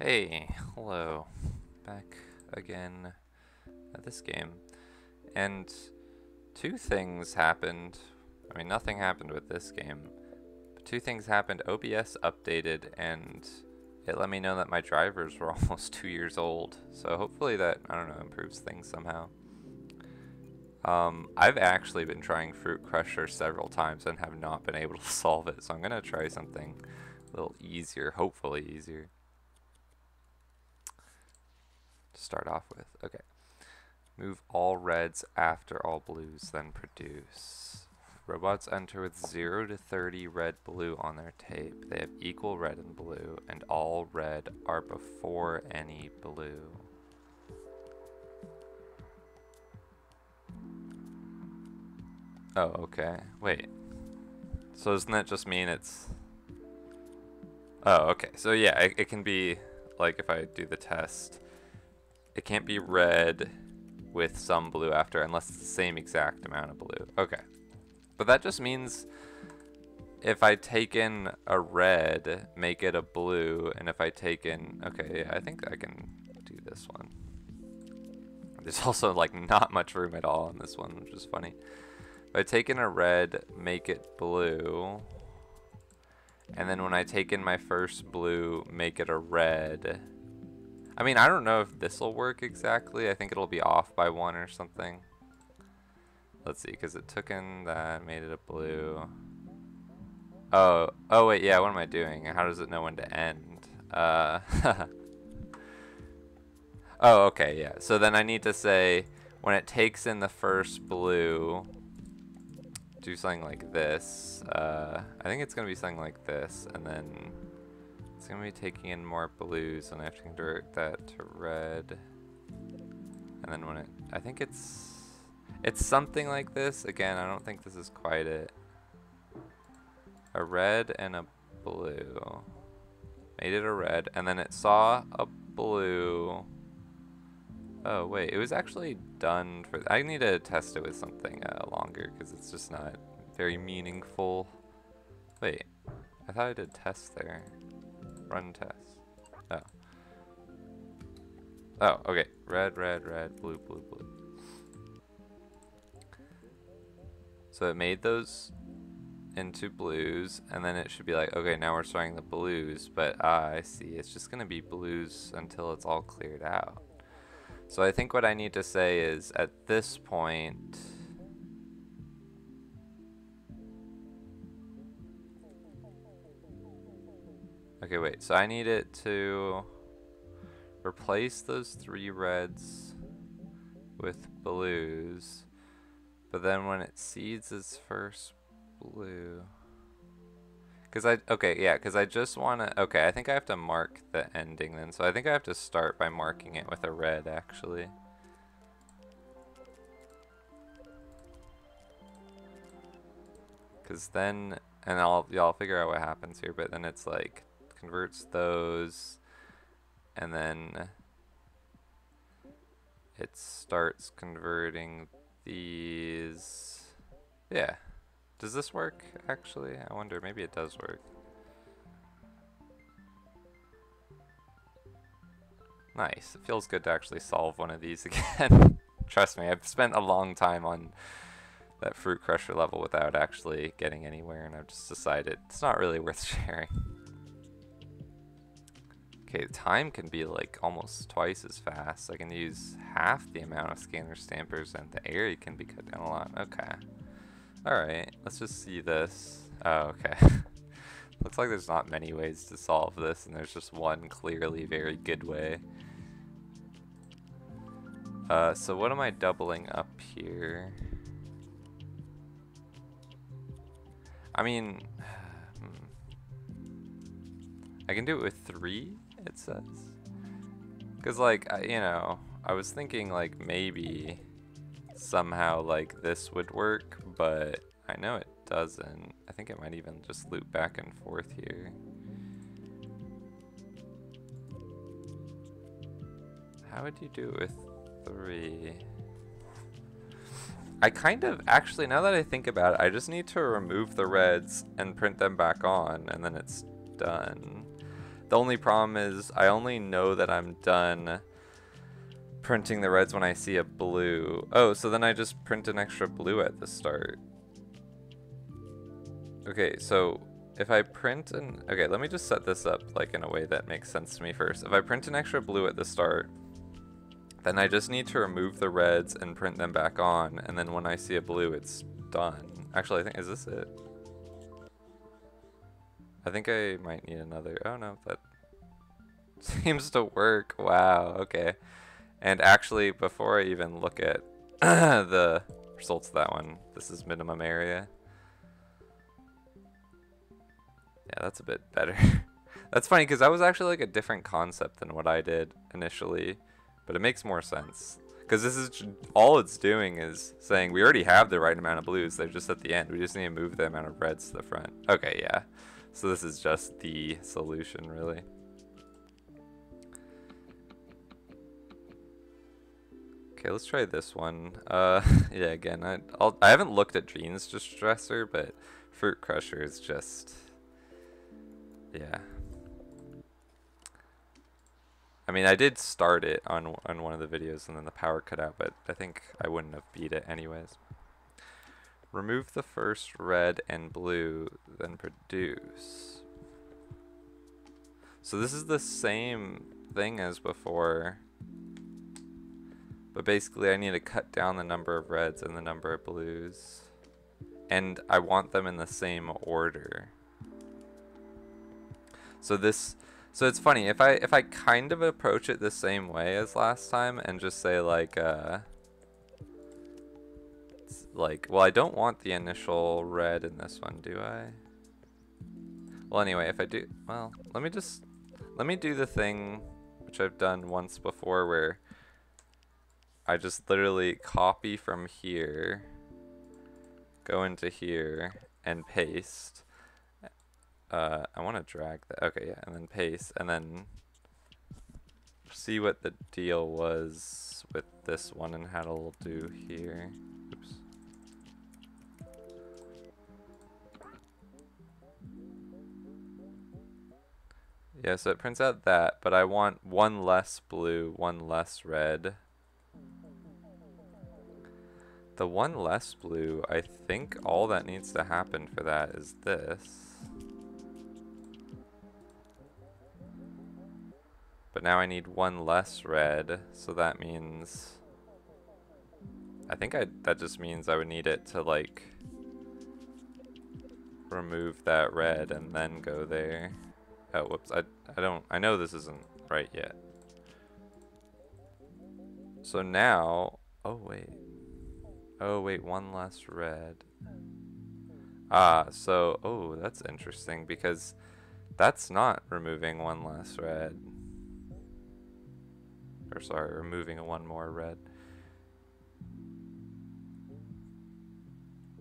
Hey, hello. Back again at this game. And two things happened. I mean, nothing happened with this game. But two things happened. OBS updated and it let me know that my drivers were almost two years old. So hopefully that, I don't know, improves things somehow. Um, I've actually been trying Fruit Crusher several times and have not been able to solve it. So I'm going to try something a little easier, hopefully easier to start off with. Okay. Move all reds after all blues, then produce. Robots enter with 0 to 30 red blue on their tape. They have equal red and blue, and all red are before any blue. Oh, okay. Wait. So doesn't that just mean it's... Oh, okay. So yeah, it, it can be, like if I do the test, it can't be red with some blue after unless it's the same exact amount of blue. Okay. But that just means if I take in a red, make it a blue, and if I take in, okay, I think I can do this one. There's also like not much room at all in this one, which is funny. If I take in a red, make it blue, and then when I take in my first blue, make it a red, I mean, I don't know if this will work exactly. I think it'll be off by one or something. Let's see, because it took in that, made it a blue. Oh, oh wait, yeah, what am I doing? How does it know when to end? Uh, oh, okay, yeah. So then I need to say, when it takes in the first blue, do something like this. Uh, I think it's going to be something like this, and then it's going to be taking in more blues, and I have to convert that to red. And then when it, I think it's, it's something like this. Again, I don't think this is quite it. A red and a blue. Made it a red, and then it saw a blue. Oh wait, it was actually done for, I need to test it with something uh, longer, because it's just not very meaningful. Wait, I thought I did test there. Run test. Oh. Oh, okay. Red, red, red, blue, blue, blue. So it made those into blues, and then it should be like, okay, now we're starting the blues, but ah, I see. It's just going to be blues until it's all cleared out. So I think what I need to say is, at this point, Okay, wait. So I need it to replace those three reds with blues. But then when it seeds its first blue... Because I... Okay, yeah, because I just want to... Okay, I think I have to mark the ending then. So I think I have to start by marking it with a red, actually. Because then... And I'll, y'all figure out what happens here, but then it's like converts those, and then it starts converting these. Yeah. Does this work, actually? I wonder, maybe it does work. Nice. It feels good to actually solve one of these again. Trust me, I've spent a long time on that Fruit Crusher level without actually getting anywhere, and I've just decided it's not really worth sharing. Okay, time can be like almost twice as fast. I can use half the amount of scanner stampers and the area can be cut down a lot. Okay. Alright, let's just see this. Oh, okay. Looks like there's not many ways to solve this and there's just one clearly very good way. Uh, so what am I doubling up here? I mean, hmm. I can do it with three? It says. Because, like, I, you know, I was thinking, like, maybe somehow, like, this would work, but I know it doesn't. I think it might even just loop back and forth here. How would you do it with three? I kind of, actually, now that I think about it, I just need to remove the reds and print them back on, and then it's done. The only problem is I only know that I'm done printing the reds when I see a blue. Oh, so then I just print an extra blue at the start. Okay, so if I print an... Okay, let me just set this up like in a way that makes sense to me first. If I print an extra blue at the start, then I just need to remove the reds and print them back on, and then when I see a blue, it's done. Actually, I think, is this it? I think I might need another, oh no, that seems to work. Wow, okay. And actually, before I even look at the results of that one, this is minimum area. Yeah, that's a bit better. that's funny because that was actually like a different concept than what I did initially, but it makes more sense. Because this is all it's doing is saying we already have the right amount of blues. They're just at the end. We just need to move the amount of reds to the front. Okay, yeah. So this is just the solution, really. Okay, let's try this one. Uh, yeah, again, I I'll, I haven't looked at Jeans Distresser, but Fruit Crusher is just, yeah. I mean, I did start it on on one of the videos, and then the power cut out, but I think I wouldn't have beat it anyways. Remove the first red and blue, then produce. So this is the same thing as before but basically I need to cut down the number of reds and the number of blues. And I want them in the same order. So this so it's funny if I if I kind of approach it the same way as last time and just say like uh like well I don't want the initial red in this one, do I? Well anyway, if I do well, let me just let me do the thing which I've done once before where I just literally copy from here, go into here, and paste. Uh, I want to drag that. Okay, yeah, and then paste, and then see what the deal was with this one and how it'll do here. Oops. Yeah, so it prints out that, but I want one less blue, one less red. The one less blue, I think all that needs to happen for that is this. But now I need one less red, so that means... I think I that just means I would need it to like remove that red and then go there. Oh, whoops. I, I don't, I know this isn't right yet. So now, oh wait. Oh, wait, one less red. Ah, so, oh, that's interesting because that's not removing one less red. Or sorry, removing one more red.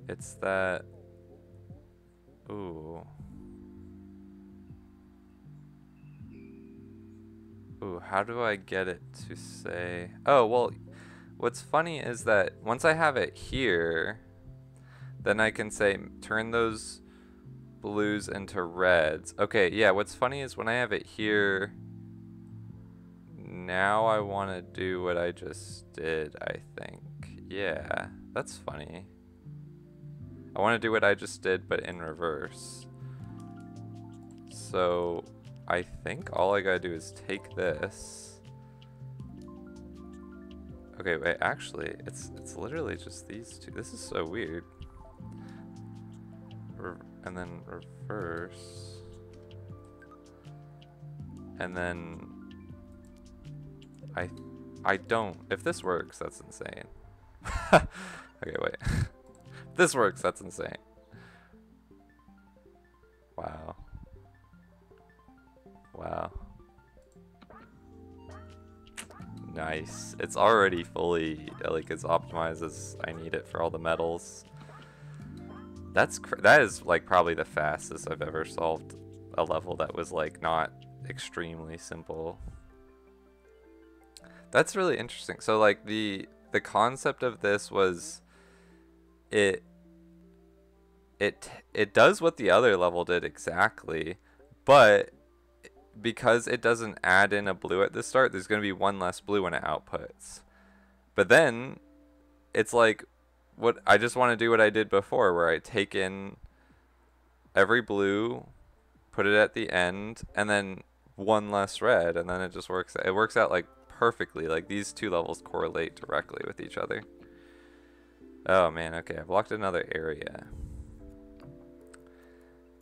It's that, ooh. Ooh, how do I get it to say, oh, well, What's funny is that once I have it here, then I can say turn those blues into reds. Okay, yeah, what's funny is when I have it here, now I want to do what I just did, I think. Yeah, that's funny. I want to do what I just did, but in reverse. So, I think all I gotta do is take this Okay, wait, actually, it's it's literally just these two. This is so weird. Re and then reverse. And then I I don't. If this works, that's insane. okay, wait. this works, that's insane. Wow. Wow. Nice. It's already fully, like, as optimized as I need it for all the metals. That's, that is, like, probably the fastest I've ever solved a level that was, like, not extremely simple. That's really interesting. So, like, the, the concept of this was, it, it, it does what the other level did exactly, but because it doesn't add in a blue at the start, there's going to be one less blue when it outputs. But then it's like what I just want to do what I did before where I take in every blue, put it at the end, and then one less red, and then it just works. It works out like perfectly. Like these two levels correlate directly with each other. Oh man, okay, I've locked another area.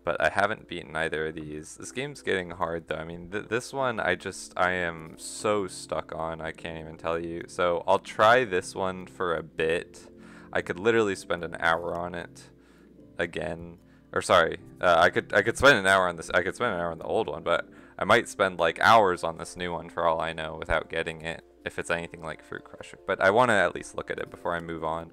But I haven't beaten either of these. This game's getting hard though. I mean, th this one I just, I am so stuck on, I can't even tell you. So I'll try this one for a bit. I could literally spend an hour on it again. Or sorry, uh, I could I could spend an hour on this. I could spend an hour on the old one, but I might spend like hours on this new one for all I know without getting it if it's anything like Fruit Crusher. But I want to at least look at it before I move on.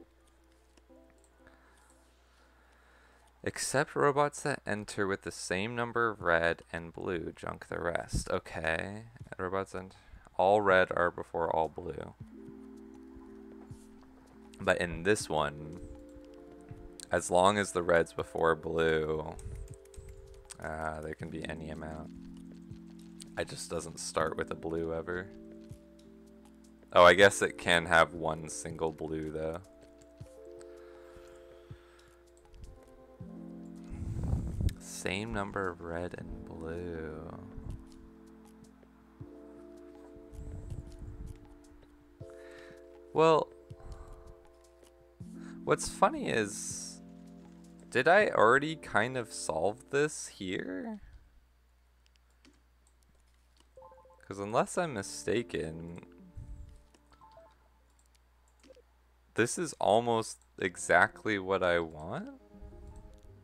Except robots that enter with the same number of red and blue junk the rest. Okay. Robots and all red are before all blue. But in this one, as long as the red's before blue, uh, there can be any amount. It just doesn't start with a blue ever. Oh, I guess it can have one single blue though. Same number of red and blue. Well, what's funny is, did I already kind of solve this here? Because unless I'm mistaken, this is almost exactly what I want?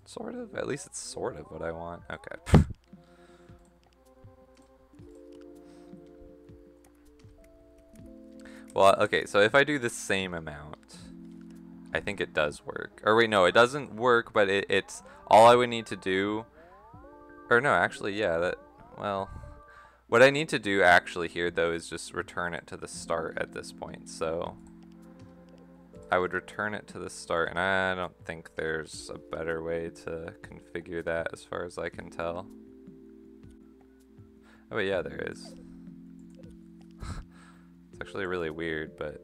Sort of? At least it's sort of what I want. Okay. well, okay, so if I do the same amount, I think it does work. Or wait, no, it doesn't work, but it, it's all I would need to do. Or no, actually, yeah, that, well, what I need to do actually here, though, is just return it to the start at this point. So I would return it to the start, and I don't think there's a better way to configure that as far as I can tell. Oh, yeah, there is. it's actually really weird, but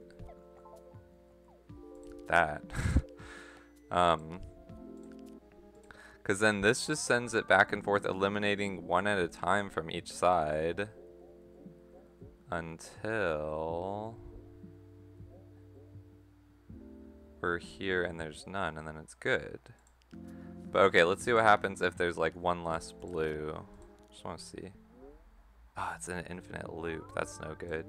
that. um, because then this just sends it back and forth, eliminating one at a time from each side until we're here and there's none, and then it's good. But okay, let's see what happens if there's like one less blue. Just want to see. Ah, oh, it's an infinite loop. That's no good.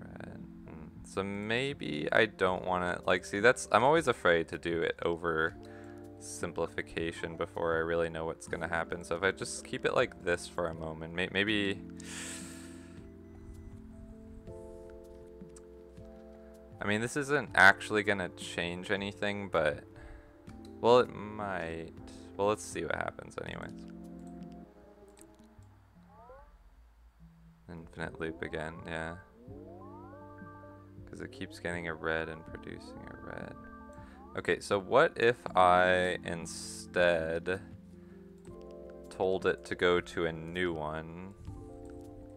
Red. Hmm. So maybe I don't want to, like, see, that's, I'm always afraid to do it over simplification before I really know what's going to happen. So if I just keep it like this for a moment, may maybe I mean, this isn't actually going to change anything, but... Well, it might. Well, let's see what happens anyways. Infinite loop again, yeah. Because it keeps getting a red and producing a red. Okay, so what if I instead told it to go to a new one?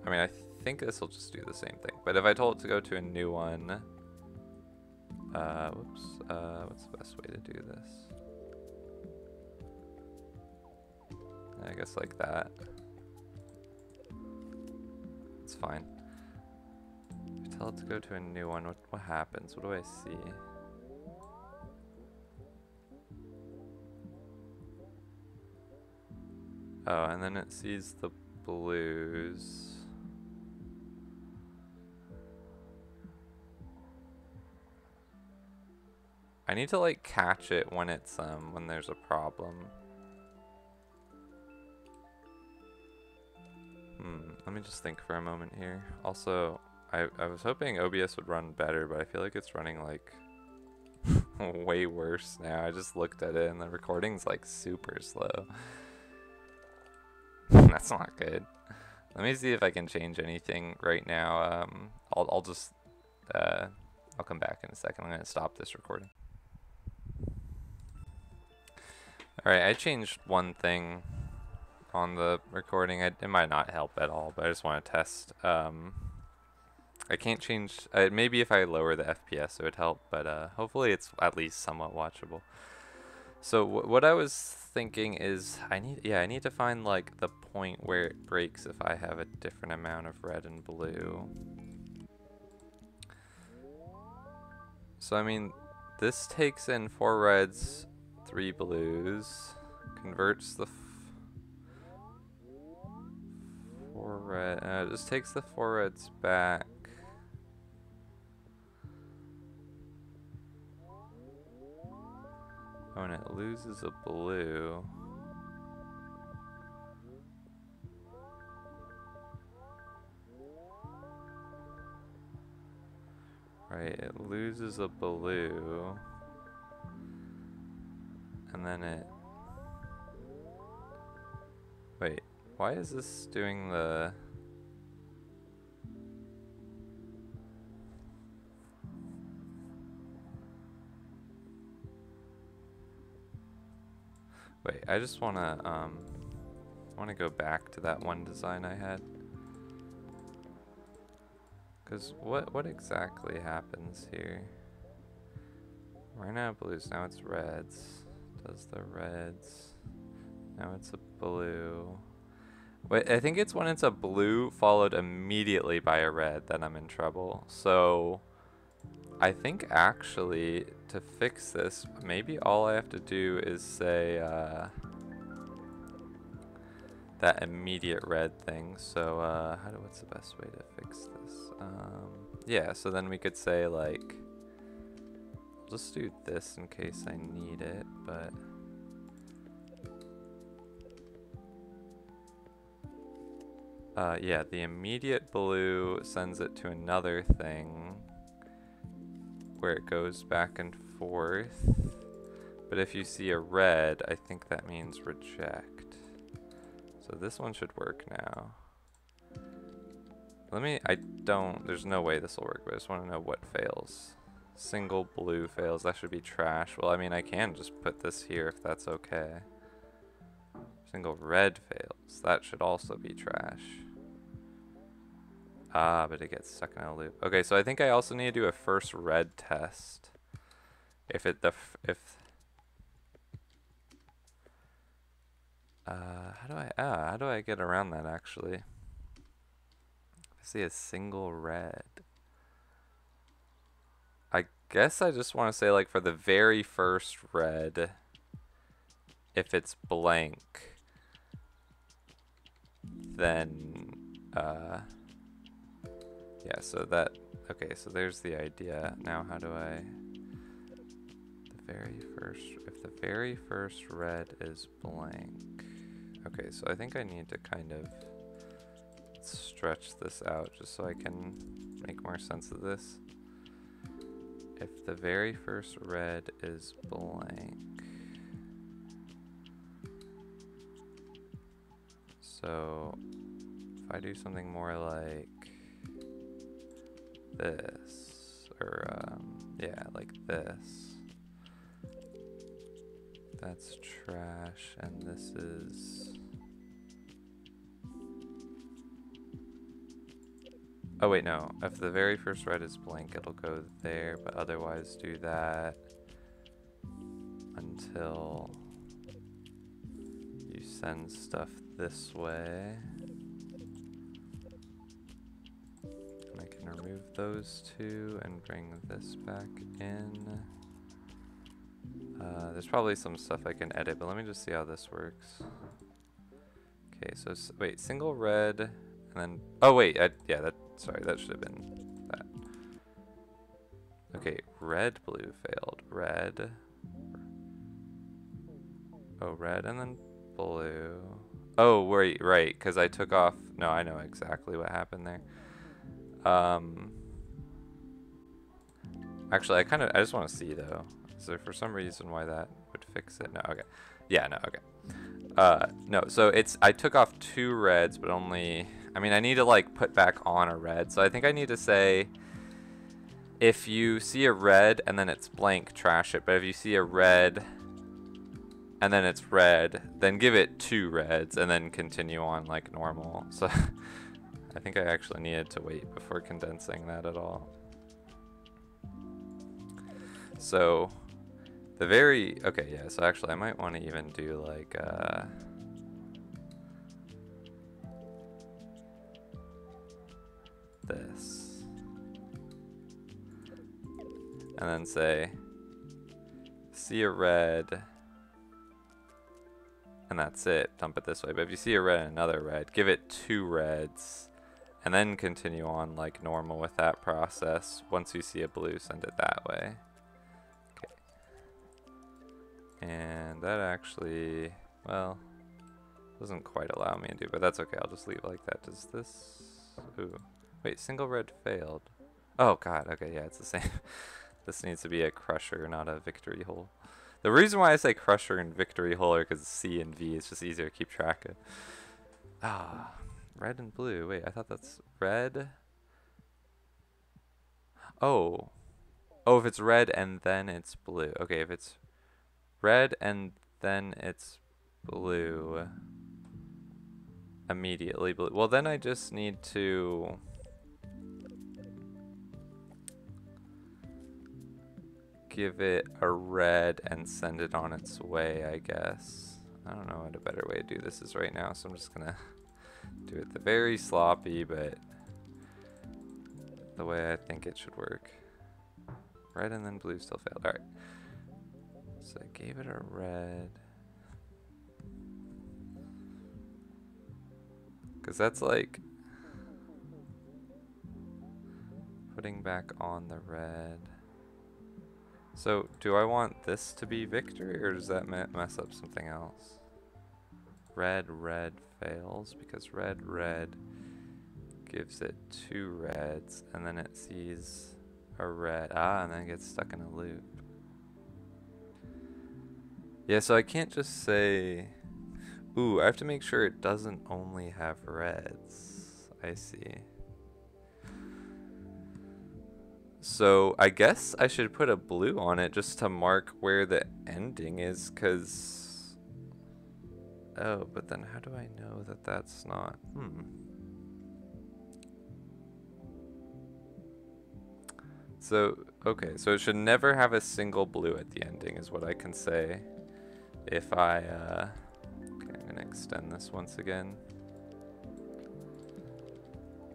I mean, I think this will just do the same thing. But if I told it to go to a new one, uh, whoops. Uh, what's the best way to do this? I guess like that. It's fine. You tell it to go to a new one, what, what happens? What do I see? Oh, and then it sees the blues. I need to like catch it when it's um when there's a problem. Hmm, let me just think for a moment here. Also, I, I was hoping OBS would run better, but I feel like it's running like way worse now. I just looked at it and the recording's like super slow. That's not good. Let me see if I can change anything right now. Um, I'll, I'll just, uh, I'll come back in a second. I'm going to stop this recording. Alright, I changed one thing on the recording. I, it might not help at all, but I just want to test. Um, I can't change. Uh, maybe if I lower the FPS, it would help, but uh, hopefully it's at least somewhat watchable. So what I was thinking is, I need, yeah, I need to find like the point where it breaks if I have a different amount of red and blue. So I mean, this takes in four reds, three blues, converts the four red, uh, just takes the four reds back. Oh, and it loses a blue. Right, it loses a blue. And then it... Wait, why is this doing the... Wait, I just wanna, um, I wanna go back to that one design I had. Cause what, what exactly happens here? Right now blues, now it's reds. Does the reds. Now it's a blue. Wait, I think it's when it's a blue followed immediately by a red that I'm in trouble. So, I think actually to fix this, maybe all I have to do is say uh, that immediate red thing. So uh, how do, what's the best way to fix this? Um, yeah, so then we could say like, Just do this in case I need it, but. Uh, yeah, the immediate blue sends it to another thing where it goes back and forth. But if you see a red, I think that means reject. So this one should work now. Let me, I don't, there's no way this will work, but I just want to know what fails. Single blue fails, that should be trash. Well, I mean, I can just put this here if that's okay. Single red fails, that should also be trash. Ah, but it gets stuck in a loop. Okay, so I think I also need to do a first red test. If it the if uh how do I ah how do I get around that actually? I see a single red. Guess I just want to say like for the very first red if it's blank then uh yeah, so that, okay, so there's the idea. Now how do I, the very first, if the very first red is blank, okay, so I think I need to kind of stretch this out just so I can make more sense of this. If the very first red is blank, so if I do something more like this, or um, yeah, like this. That's trash, and this is... Oh wait, no. If the very first red is blank, it'll go there, but otherwise do that until you send stuff this way. And I can remove those two and bring this back in. Uh, there's probably some stuff I can edit, but let me just see how this works. Okay, so wait, single red, and then, oh wait, I, yeah, that, sorry, that should have been that. Okay, red, blue failed, red. Oh, red and then blue. Oh, wait, right, because I took off, no, I know exactly what happened there. Um, actually, I kind of, I just want to see though. Is there for some reason why that would fix it? No, okay. Yeah, no, okay. Uh, no, so it's, I took off two reds, but only, I mean, I need to like put back on a red. So I think I need to say, if you see a red and then it's blank, trash it. But if you see a red and then it's red, then give it two reds, and then continue on like normal. So I think I actually needed to wait before condensing that at all. So the very, okay, yeah, so actually I might want to even do like, uh, this. And then say, see a red, and that's it, dump it this way. But if you see a red and another red, give it two reds, and then continue on like normal with that process. Once you see a blue, send it that way. Okay. And that actually, well, doesn't quite allow me to do, but that's okay. I'll just leave it like that. Does this, ooh, wait, single red failed. Oh god, okay, yeah, it's the same. this needs to be a crusher, not a victory hole. The reason why I say crusher and victory hole are because C and V is just easier to keep track of. Ah, red and blue. Wait, I thought that's red. Oh. Oh, if it's red and then it's blue. Okay, if it's red and then it's blue. Immediately blue. Well, then I just need to... give it a red and send it on its way, I guess. I don't know what a better way to do this is right now, so I'm just gonna do it the very sloppy, but the way I think it should work. Red and then blue still failed. Alright. So I gave it a red. Because that's like putting back on the red. So, do I want this to be victory, or does that mess up something else? Red, red fails, because red, red gives it two reds, and then it sees a red. Ah, and then it gets stuck in a loop. Yeah, so I can't just say... Ooh, I have to make sure it doesn't only have reds. I see. So I guess I should put a blue on it just to mark where the ending is, because... Oh, but then how do I know that that's not... Hmm. So, okay, so it should never have a single blue at the ending is what I can say. If I, uh... Okay, I'm to extend this once again.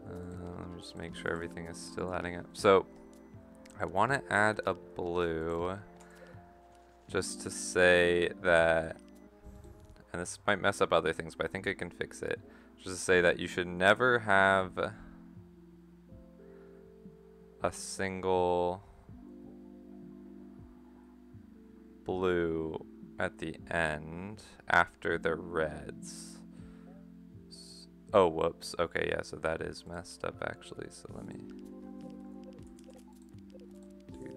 Uh, let me just make sure everything is still adding up. So, I want to add a blue just to say that, and this might mess up other things, but I think I can fix it. Just to say that you should never have a single blue at the end after the reds. Oh, whoops. Okay, yeah, so that is messed up actually, so let me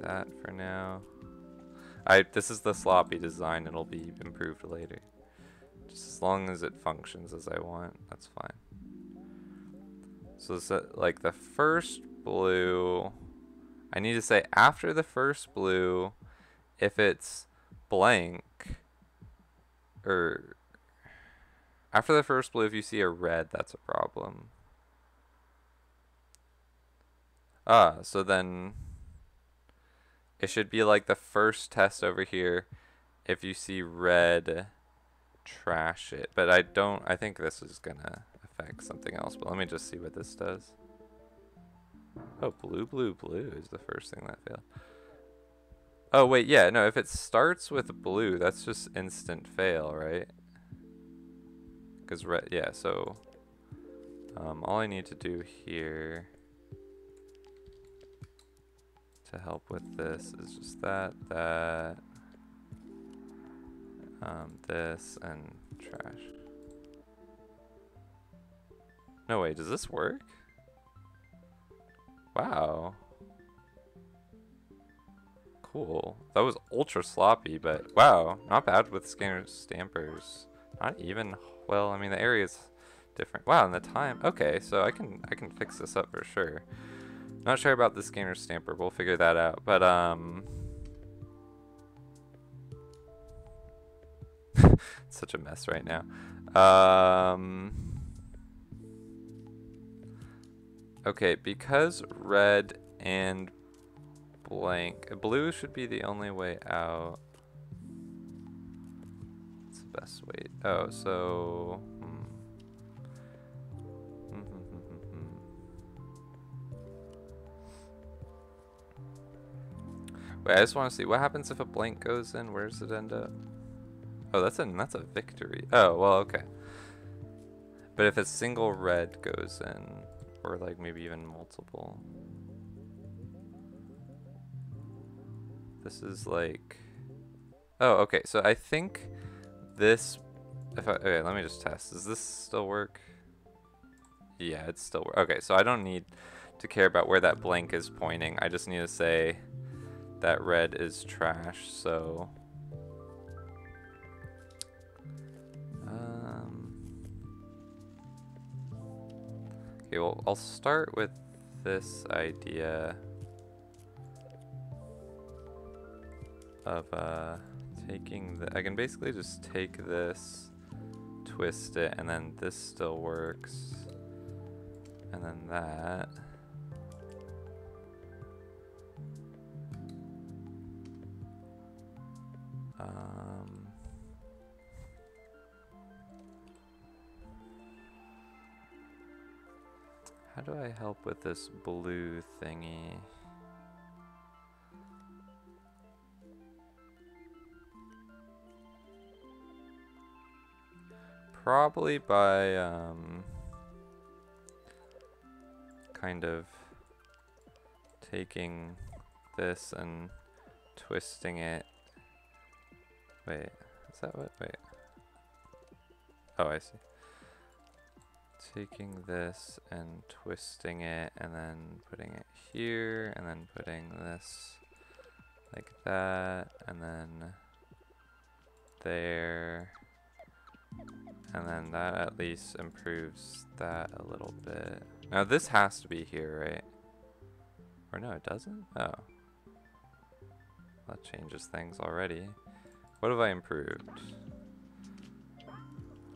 that for now. I This is the sloppy design. It'll be improved later. Just as long as it functions as I want, that's fine. So, so like the first blue, I need to say after the first blue, if it's blank, or after the first blue, if you see a red, that's a problem. Ah, so then it should be like the first test over here. If you see red, trash it. But I don't, I think this is gonna affect something else. But let me just see what this does. Oh, blue, blue, blue is the first thing that failed. Oh, wait, yeah, no, if it starts with blue, that's just instant fail, right? Because red, yeah, so um, all I need to do here to help with this is just that, that, um, this, and trash. No, way, does this work? Wow. Cool. That was ultra sloppy, but wow, not bad with scanner stampers. Not even, well, I mean, the area is different. Wow, and the time, okay, so I can, I can fix this up for sure. Not sure about the scanner stamper. We'll figure that out. But, um... such a mess right now. Um, okay, because red and blank, blue should be the only way out. It's the best way? Oh, so. Wait, I just want to see what happens if a blank goes in. Where does it end up? Oh, that's a that's a victory. Oh, well, okay. But if a single red goes in, or like maybe even multiple. This is like, oh, okay. So I think this, if I, okay, let me just test. Does this still work? Yeah, it's still work. Okay, so I don't need to care about where that blank is pointing. I just need to say that red is trash, so Okay, well, I'll start with this idea of uh, taking the, I can basically just take this, twist it, and then this still works, and then that. Um, How do I help with this blue thingy? Probably by, um, kind of taking this and twisting it. Wait, is that what? Wait. Oh, I see taking this and twisting it and then putting it here and then putting this like that and then there and then that at least improves that a little bit. Now this has to be here, right? Or no, it doesn't? Oh. That changes things already. What have I improved?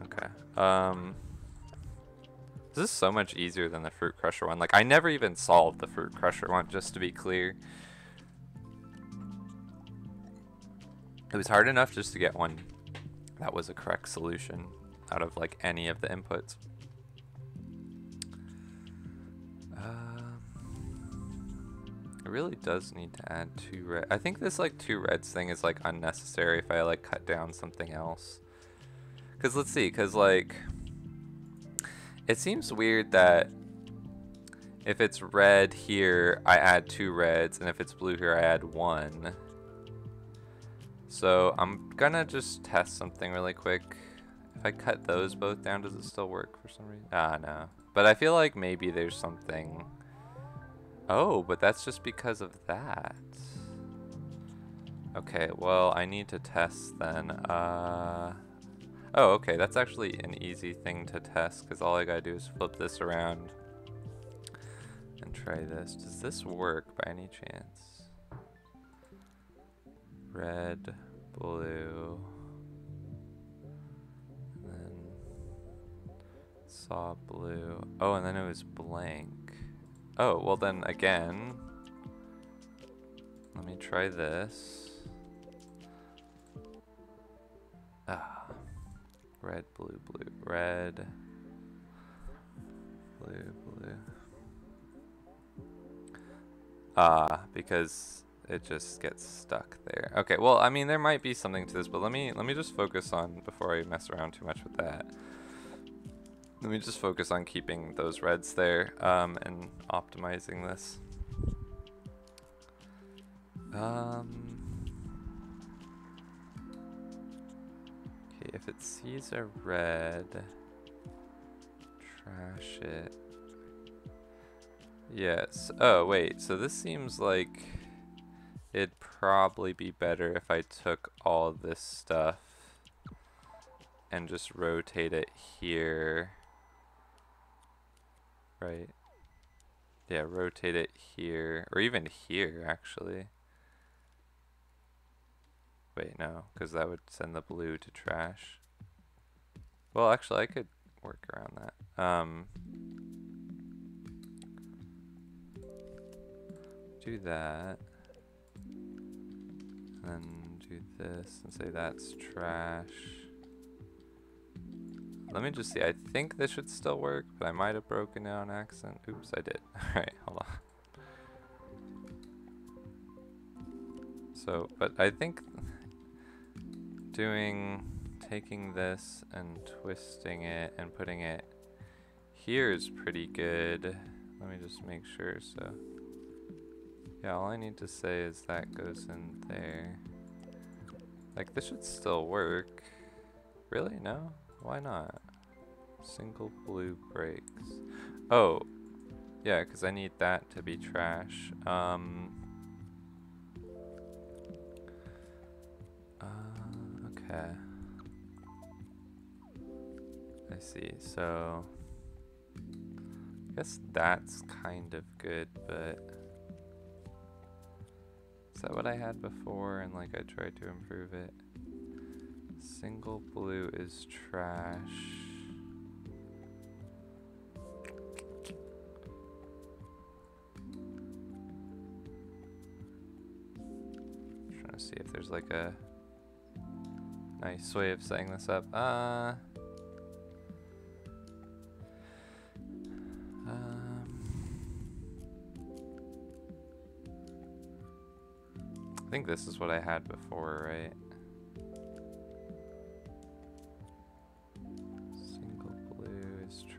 Okay. Um... This is so much easier than the Fruit Crusher one. Like, I never even solved the Fruit Crusher one, just to be clear. It was hard enough just to get one that was a correct solution out of, like, any of the inputs. It really does need to add two red. I think this, like, two reds thing is, like, unnecessary if I, like, cut down something else. Because, let's see, because, like... It seems weird that if it's red here, I add two reds, and if it's blue here, I add one. So I'm gonna just test something really quick. If I cut those both down, does it still work for some reason? Ah, no. But I feel like maybe there's something... Oh, but that's just because of that. Okay, well, I need to test then. Uh... Oh, okay, that's actually an easy thing to test because all I gotta do is flip this around and try this. Does this work by any chance? Red, blue, and then saw blue. Oh, and then it was blank. Oh, well then again, let me try this. Ah. Red, blue, blue, red. Blue, blue. Ah, because it just gets stuck there. Okay, well, I mean, there might be something to this, but let me let me just focus on before I mess around too much with that. Let me just focus on keeping those reds there um, and optimizing this. Um, if it sees a red, trash it. Yes. Oh, wait. So this seems like it'd probably be better if I took all this stuff and just rotate it here. Right? Yeah, rotate it here. Or even here, actually. Wait, no, because that would send the blue to trash. Well, actually, I could work around that. Um, do that. And do this and say that's trash. Let me just see. I think this should still work, but I might have broken down accent. Oops, I did. Alright, hold on. So, but I think doing, taking this and twisting it and putting it here is pretty good. Let me just make sure, so. Yeah, all I need to say is that goes in there. Like, this should still work. Really? No? Why not? Single blue breaks. Oh, yeah, because I need that to be trash. Um, uh, okay. I see, so... I guess that's kind of good, but... Is that what I had before and like I tried to improve it? Single blue is trash. Trying to see if there's like a nice way of setting this up. Uh um, I think this is what I had before, right?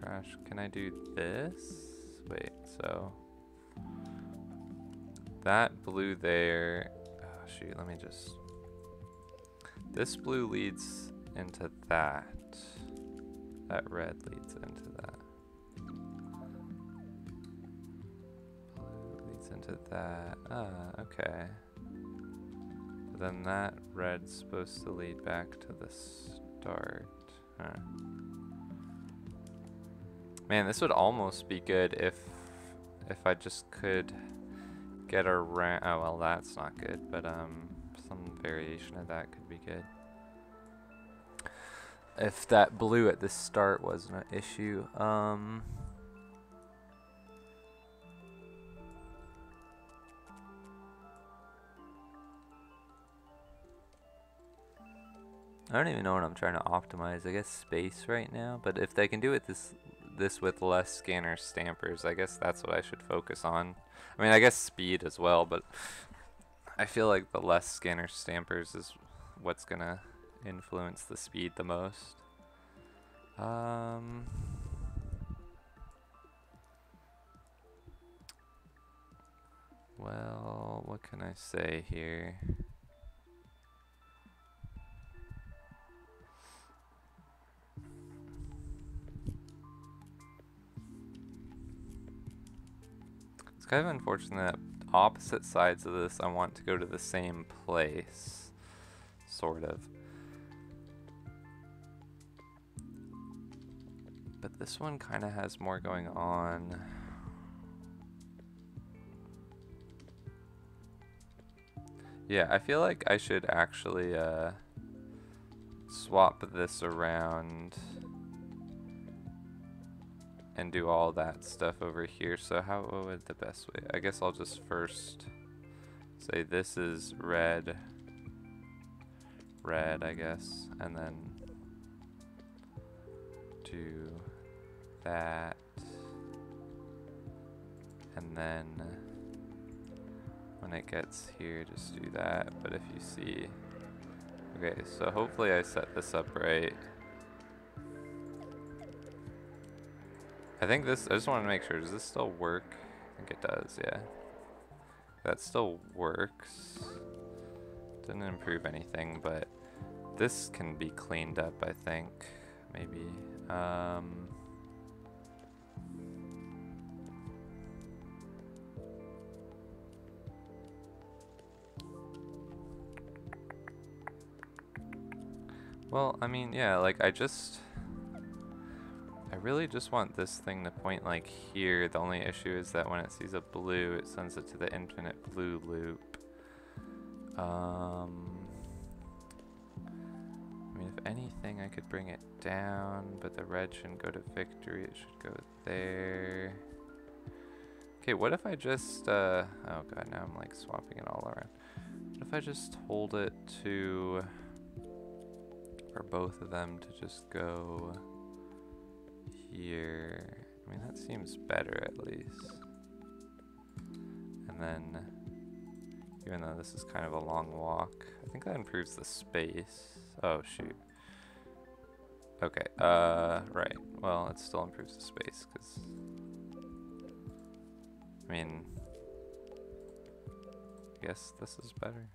Trash. Can I do this? Wait, so that blue there. Oh, shoot, let me just. This blue leads into that. That red leads into that. Blue leads into that. Ah, okay. But then that red's supposed to lead back to the start. Huh. Man, this would almost be good if if I just could get around. Oh well, that's not good. But um, some variation of that could be good. If that blue at the start wasn't an issue. Um. I don't even know what I'm trying to optimize. I guess space right now, but if they can do it this this with less scanner stampers, I guess that's what I should focus on. I mean, I guess speed as well, but I feel like the less scanner stampers is what's gonna influence the speed the most. Um, well, what can I say here? Kind of unfortunate that opposite sides of this I want to go to the same place. Sort of. But this one kind of has more going on. Yeah, I feel like I should actually uh, swap this around and do all that stuff over here. So how would the best way? I guess I'll just first say this is red, red, I guess, and then do that, and then when it gets here, just do that. But if you see, okay, so hopefully I set this up right. I think this, I just want to make sure, does this still work? I think it does, yeah. That still works. Didn't improve anything, but this can be cleaned up, I think, maybe. Um, well, I mean, yeah, like I just... I really just want this thing to point like here. The only issue is that when it sees a blue, it sends it to the infinite blue loop. Um, I mean, if anything, I could bring it down, but the red shouldn't go to victory. It should go there. Okay, what if I just, uh, oh god, now I'm like swapping it all around. What if I just hold it to, for both of them to just go here. I mean, that seems better at least. And then, even though this is kind of a long walk, I think that improves the space. Oh, shoot. Okay, uh, right. Well, it still improves the space, because... I mean... I guess this is better.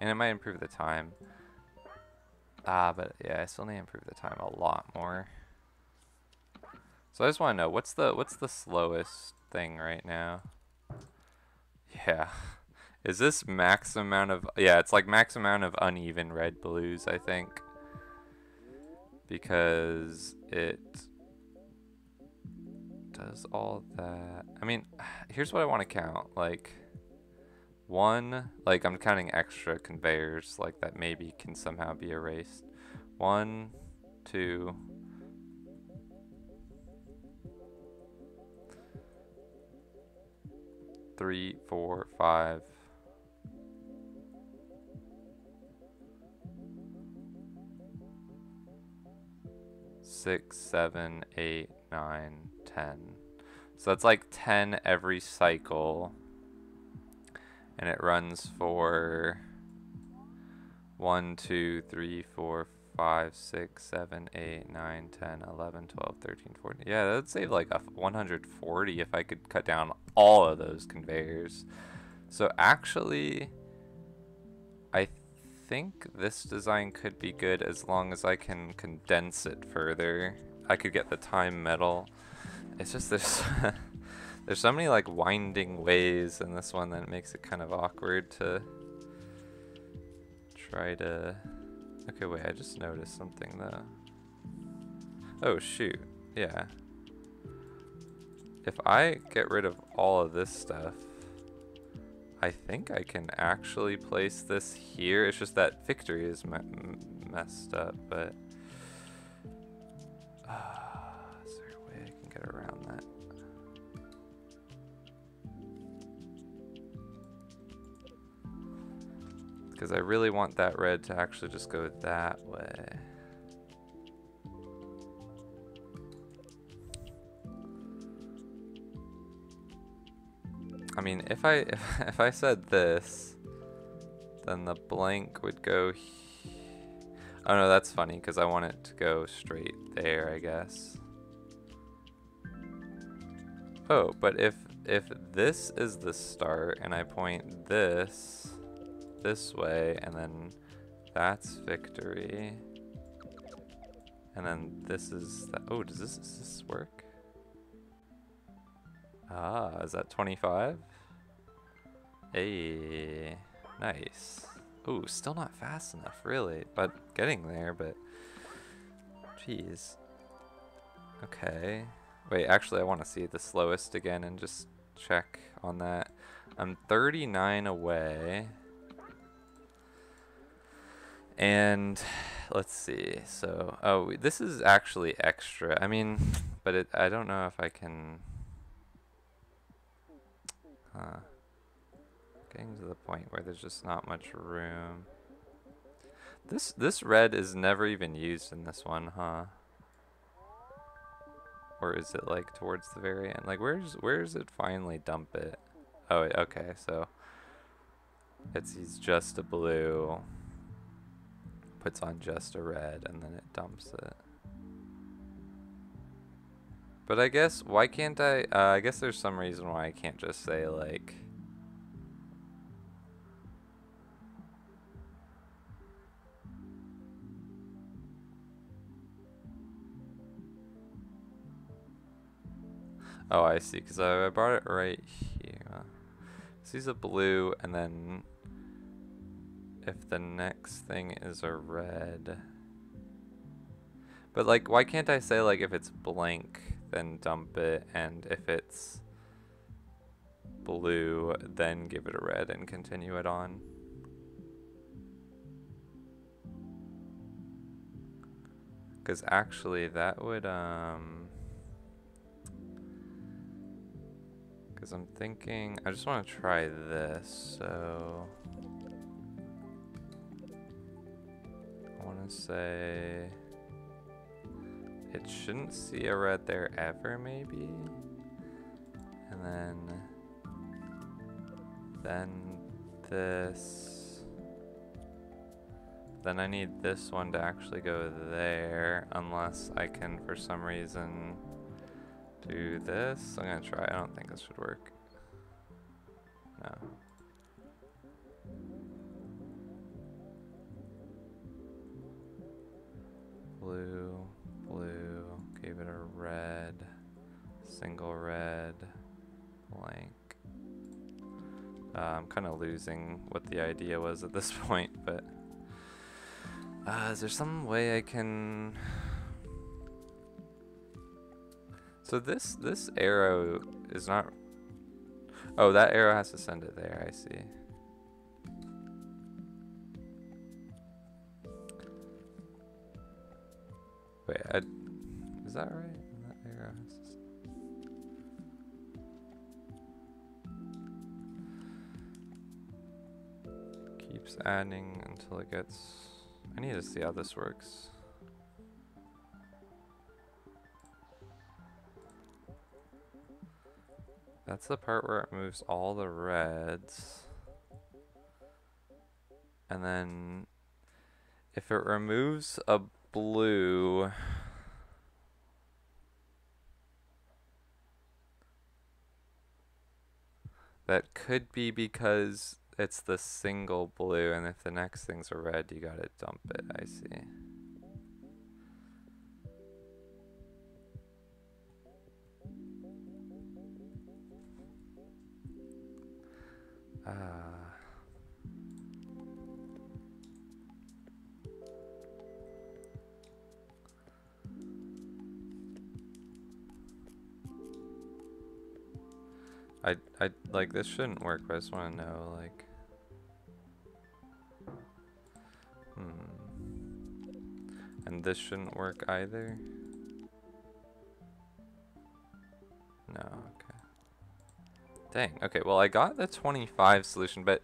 And it might improve the time. Ah, but yeah, I still need to improve the time a lot more. So I just want to know what's the what's the slowest thing right now? Yeah. Is this max amount of yeah, it's like max amount of uneven red blues, I think. Because it does all that. I mean, here's what I want to count. Like one, like I'm counting extra conveyors, like that maybe can somehow be erased. One, two, three, four, five, six, seven, eight, nine, ten. So that's like 10 every cycle and it runs for 1, 2, 3, 4, 5, 6, 7, 8, 9, 10, 11, 12, 13, 14. Yeah, that'd save like a 140 if I could cut down all of those conveyors. So actually, I think this design could be good as long as I can condense it further. I could get the time medal. It's just this There's so many like winding ways in this one that makes it kind of awkward to try to... Okay, wait, I just noticed something though. Oh, shoot. Yeah. If I get rid of all of this stuff, I think I can actually place this here. It's just that victory is me messed up, but... Uh, is there a way I can get around Because I really want that red to actually just go that way. I mean, if I if, I said this, then the blank would go. Oh no, that's funny because I want it to go straight there, I guess. Oh, but if if this is the start and I point this this way, and then that's victory. And then this is, the, oh, does this, does this work? Ah, is that 25? Hey, nice. Ooh, still not fast enough, really, but getting there, but jeez. Okay. Wait, actually, I want to see the slowest again and just check on that. I'm 39 away. And let's see. So, oh, this is actually extra. I mean, but it, I don't know if I can. Huh. Getting to the point where there's just not much room. This this red is never even used in this one, huh? Or is it like towards the very end? Like where's where's it finally dump it? Oh, okay, so it's he's just a blue puts on just a red and then it dumps it. But I guess, why can't I, uh, I guess there's some reason why I can't just say like, Oh, I see, because I, brought it right here. So he's a blue, and then if the next thing is a red. But like, why can't I say like if it's blank, then dump it, and if it's blue, then give it a red and continue it on. Because actually that would, um... Because I'm thinking, I just want to try this, so... want to say... It shouldn't see a red there ever, maybe? And then... Then this... Then I need this one to actually go there, unless I can, for some reason, do this. I'm gonna try. I don't think this should work. No. Blue, blue, gave it a red, single red, blank. Uh, I'm kind of losing what the idea was at this point, but uh, is there some way I can... So this this arrow is not... Oh, that arrow has to send it there, I see. Wait, I, is that right? That keeps adding until it gets I need to see how this works. That's the part where it moves all the reds. And then if it removes a blue, that could be because it's the single blue, and if the next thing's a red, you gotta dump it, I see. Ah. Uh. I, I, like, this shouldn't work, but I just want to know, like... Hmm. And this shouldn't work either? No, okay. Dang, okay, well I got the 25 solution, but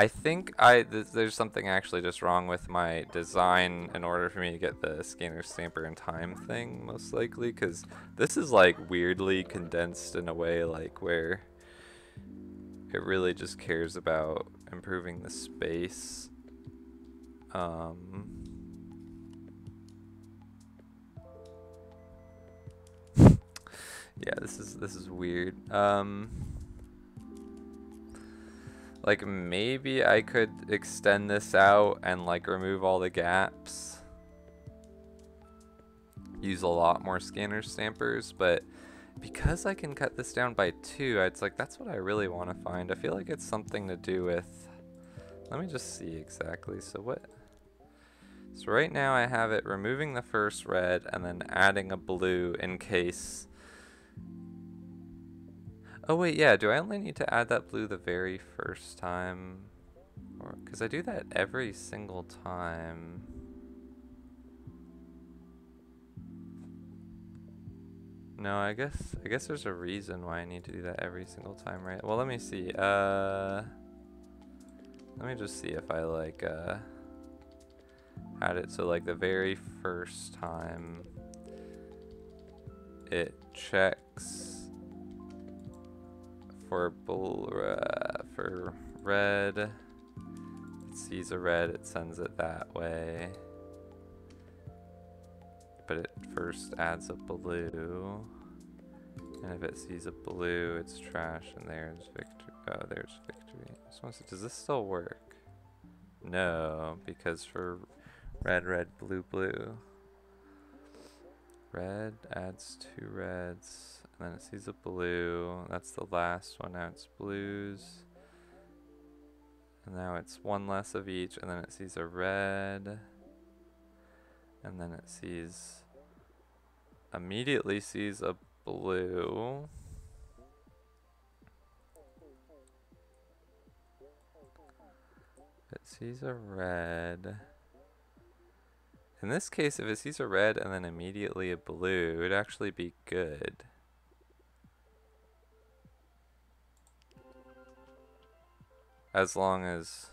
I think I th there's something actually just wrong with my design in order for me to get the scanner stamper in time thing, most likely, because this is like weirdly condensed in a way like where it really just cares about improving the space. Um, yeah, this is this is weird. Um, like maybe I could extend this out and like remove all the gaps. Use a lot more scanner stampers, but because I can cut this down by two, it's like that's what I really want to find. I feel like it's something to do with. Let me just see exactly. So what? So right now I have it removing the first red and then adding a blue in case. Oh wait, yeah. Do I only need to add that blue the very first time? Because I do that every single time. No, I guess I guess there's a reason why I need to do that every single time, right? Well, let me see. Uh, let me just see if I like uh, had it so like the very first time it checks for bull uh, for red. It sees a red, it sends it that way but it first adds a blue. And if it sees a blue, it's trash, and there's victory. Oh, there's victory. Does this still work? No, because for red, red, blue, blue. Red adds two reds, and then it sees a blue. That's the last one. Now it's blues. And now it's one less of each. And then it sees a red. And then it sees... Immediately sees a blue. It sees a red. In this case, if it sees a red and then immediately a blue, it would actually be good. As long as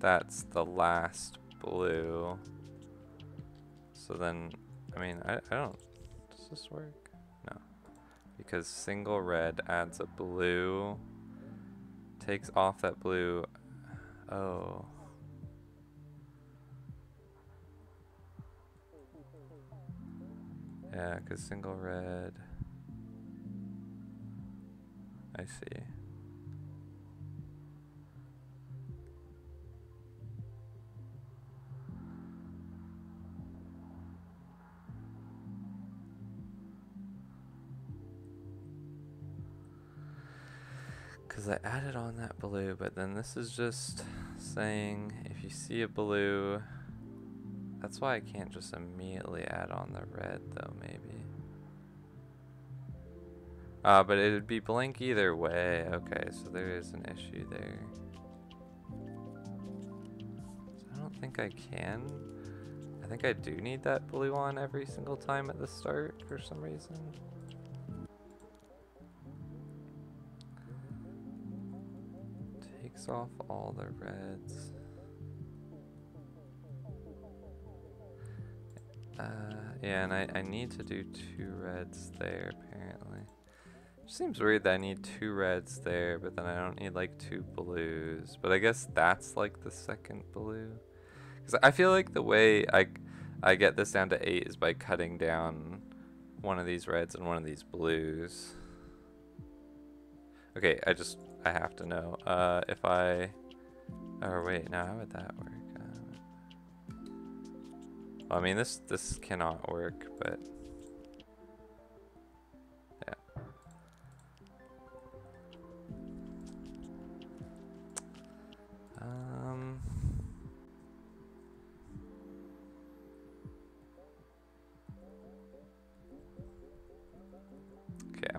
that's the last blue. So then, I mean, I, I don't, does this work? No. Because single red adds a blue, takes off that blue, oh. Yeah, because single red, I see. I added on that blue, but then this is just saying if you see a blue, that's why I can't just immediately add on the red though, maybe. Uh, but it would be blank either way. Okay, so there is an issue there. I don't think I can. I think I do need that blue on every single time at the start for some reason. Takes off all the reds. Uh, yeah, and I, I need to do two reds there, apparently. Seems weird that I need two reds there, but then I don't need like two blues. But I guess that's like the second blue. Because I feel like the way I, I get this down to eight is by cutting down one of these reds and one of these blues. Okay, I just, I have to know. Uh, if I, oh wait, now how would that work? Uh, I mean, this, this cannot work, but yeah. Um,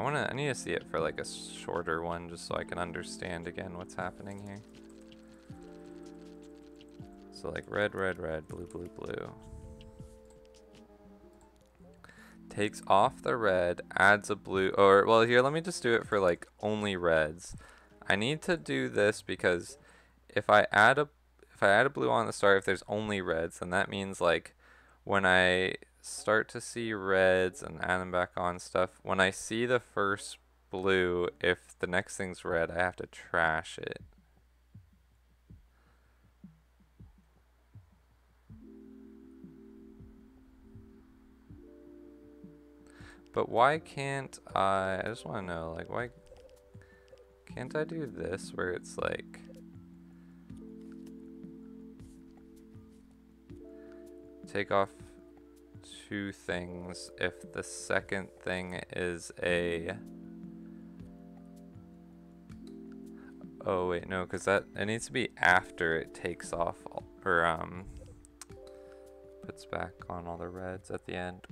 I want to, I need to see it for like a shorter one just so I can understand again what's happening here. So like red, red, red, blue, blue, blue. Takes off the red, adds a blue, or well here, let me just do it for like only reds. I need to do this because if I add a if I add a blue on the start, if there's only reds, then that means like when I start to see reds and add them back on stuff, when I see the first blue, if the next thing's red, I have to trash it. But why can't I, I just want to know, like, why can't I do this where it's like, take off two things. If the second thing is a oh wait no because that it needs to be after it takes off or um puts back on all the reds at the end.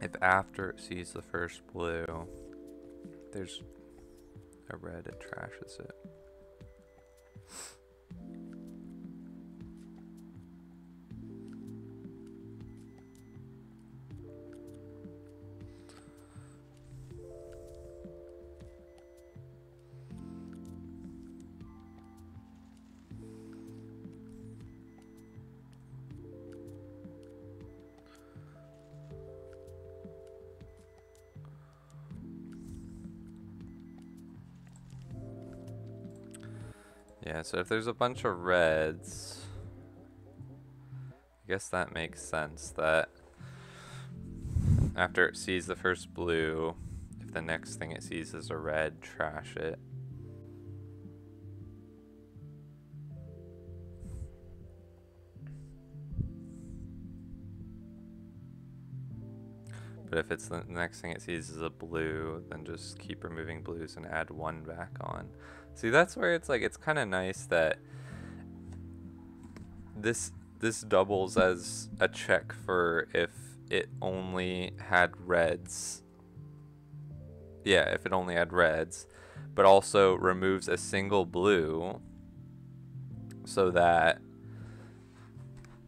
If after it sees the first blue there's a red it trashes it So if there's a bunch of reds, I guess that makes sense that after it sees the first blue, if the next thing it sees is a red, trash it. But if it's the next thing it sees is a blue, then just keep removing blues and add one back on. See, that's where it's like, it's kind of nice that this this doubles as a check for if it only had reds. Yeah, if it only had reds. but also removes a single blue so that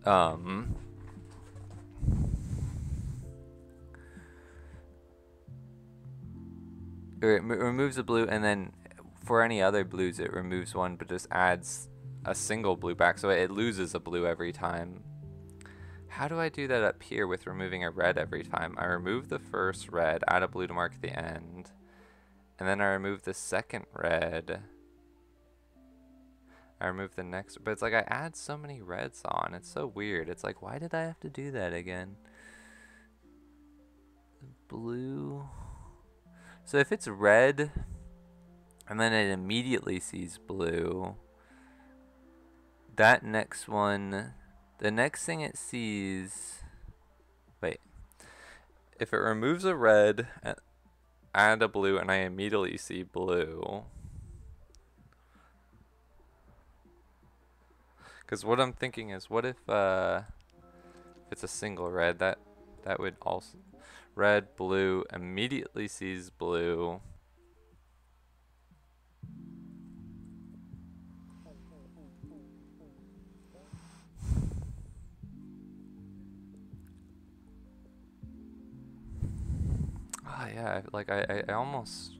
um, it removes a blue and then for any other blues it removes one but just adds a single blue back so it loses a blue every time how do I do that up here with removing a red every time? I remove the first red, add a blue to mark the end, and then I remove the second red. I remove the next, but it's like I add so many reds on. It's so weird. It's like, why did I have to do that again? Blue. So if it's red, and then it immediately sees blue, that next one the next thing it sees, wait, if it removes a red, add a blue, and I immediately see blue. Because what I'm thinking is, what if, uh, if it's a single red, that, that would also, red, blue, immediately sees blue, Ah, yeah, like I, I almost,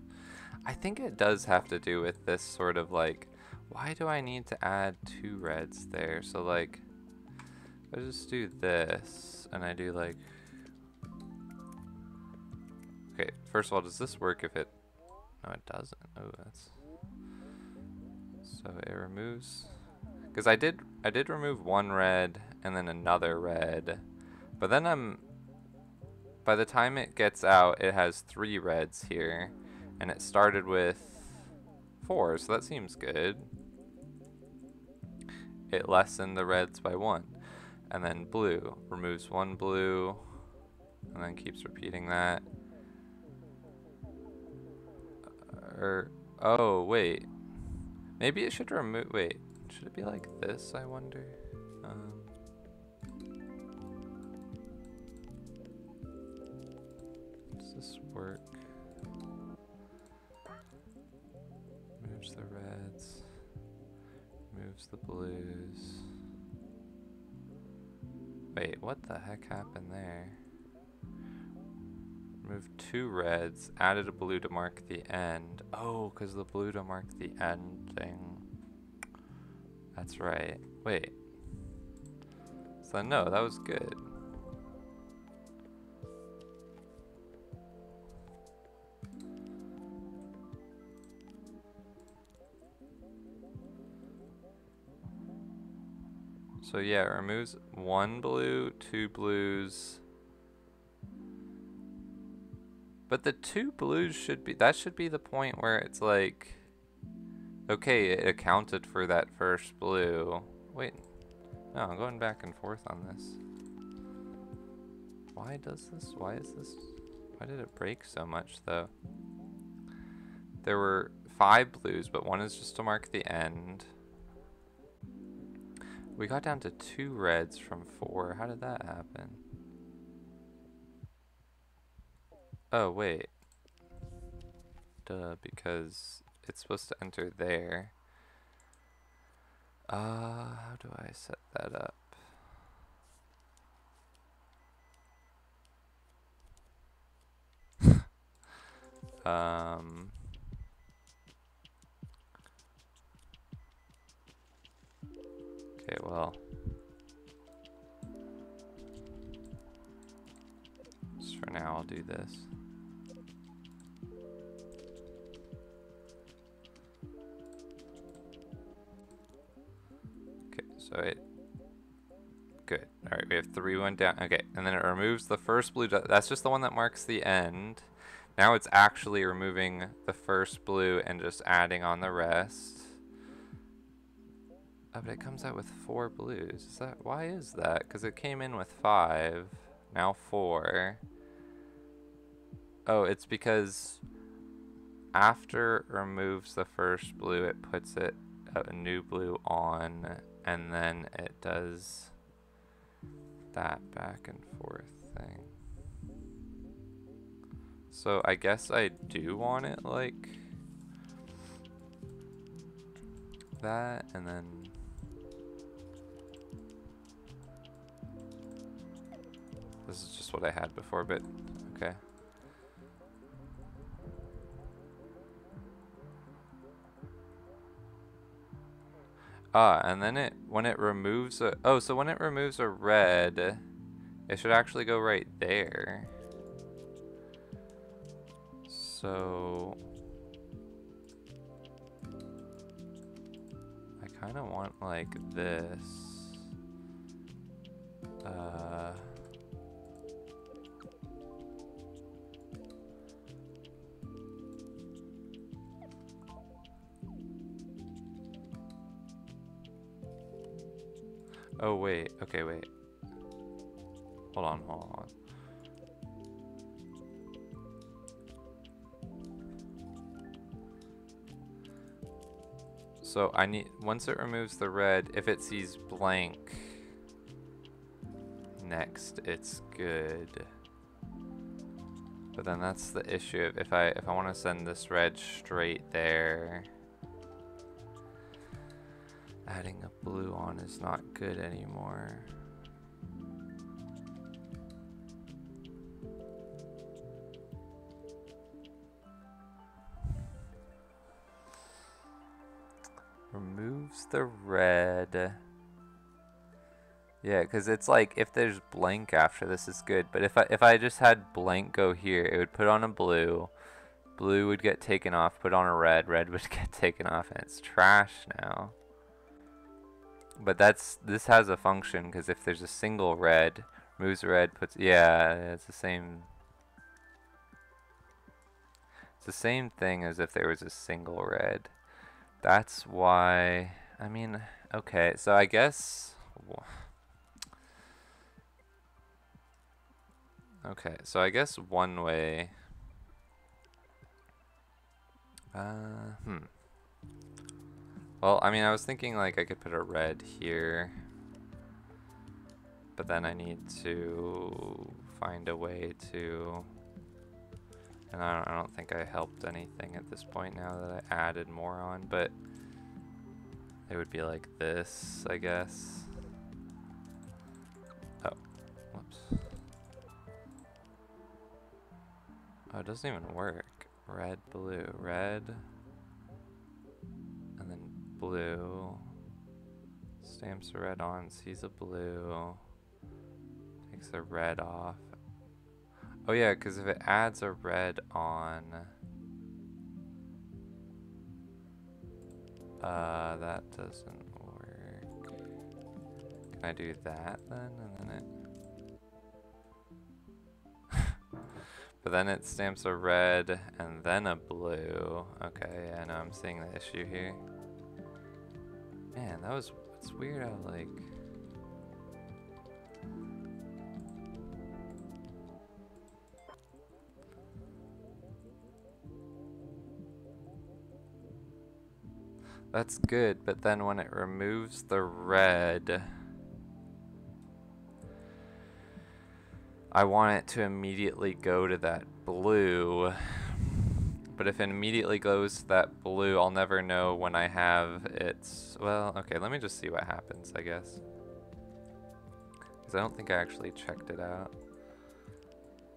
I think it does have to do with this sort of like, why do I need to add two reds there? So like, I just do this, and I do like, okay, first of all, does this work if it, no it doesn't, oh that's, so it removes, because I did, I did remove one red, and then another red, but then I'm by the time it gets out, it has three reds here. And it started with four, so that seems good. It lessened the reds by one. And then blue. Removes one blue. And then keeps repeating that. Or, er, oh, wait. Maybe it should remove, wait. Should it be like this, I wonder? Um, this work? Moves the reds, moves the blues. Wait, what the heck happened there? Remove two reds, added a blue to mark the end. Oh, because the blue to mark the ending. That's right. Wait. So no, that was good. So yeah, it removes one blue, two blues. But the two blues should be, that should be the point where it's like, okay, it accounted for that first blue. Wait, no, I'm going back and forth on this. Why does this, why is this, why did it break so much though? There were five blues, but one is just to mark the end. We got down to two reds from four. How did that happen? Oh, wait. Duh, because it's supposed to enter there. Uh, how do I set that up? um... Okay, well. Just for now, I'll do this. Okay, so it... Good. Alright, we have three went down. Okay, and then it removes the first blue. That's just the one that marks the end. Now it's actually removing the first blue and just adding on the rest. Oh, but it comes out with four blues. Is that why is that? Because it came in with five, now four. Oh, it's because after it removes the first blue, it puts it a new blue on, and then it does that back and forth thing. So I guess I do want it like that and then this is just what I had before but okay ah and then it when it removes a oh so when it removes a red it should actually go right there so I kind of want like this. Uh, oh wait, okay wait. Hold on, hold on. So I need, once it removes the red, if it sees blank next, it's good. But then that's the issue. If I if I want to send this red straight there, adding a blue on is not good anymore. Removes the red. Yeah, because it's like if there's blank after this is good. But if I if I just had blank go here, it would put on a blue. Blue would get taken off, put on a red. Red would get taken off, and it's trash now. But that's this has a function because if there's a single red, removes red, puts yeah, it's the same. It's the same thing as if there was a single red. That's why, I mean, okay, so I guess, okay, so I guess one way, uh, hmm. Well, I mean, I was thinking like I could put a red here, but then I need to find a way to and I don't, I don't think I helped anything at this point now that I added more on, but it would be like this, I guess. Oh, whoops. Oh, it doesn't even work. Red, blue, red, blue. Stamps the red on, sees a blue, takes the red off, Oh yeah, because if it adds a red on... Uh, that doesn't work. Can I do that then? And then it... but then it stamps a red and then a blue. Okay, yeah, now I'm seeing the issue here. Man, that was... It's weird how, like... That's good, but then when it removes the red, I want it to immediately go to that blue. But if it immediately goes to that blue, I'll never know when I have its... Well, okay, let me just see what happens, I guess. Because I don't think I actually checked it out.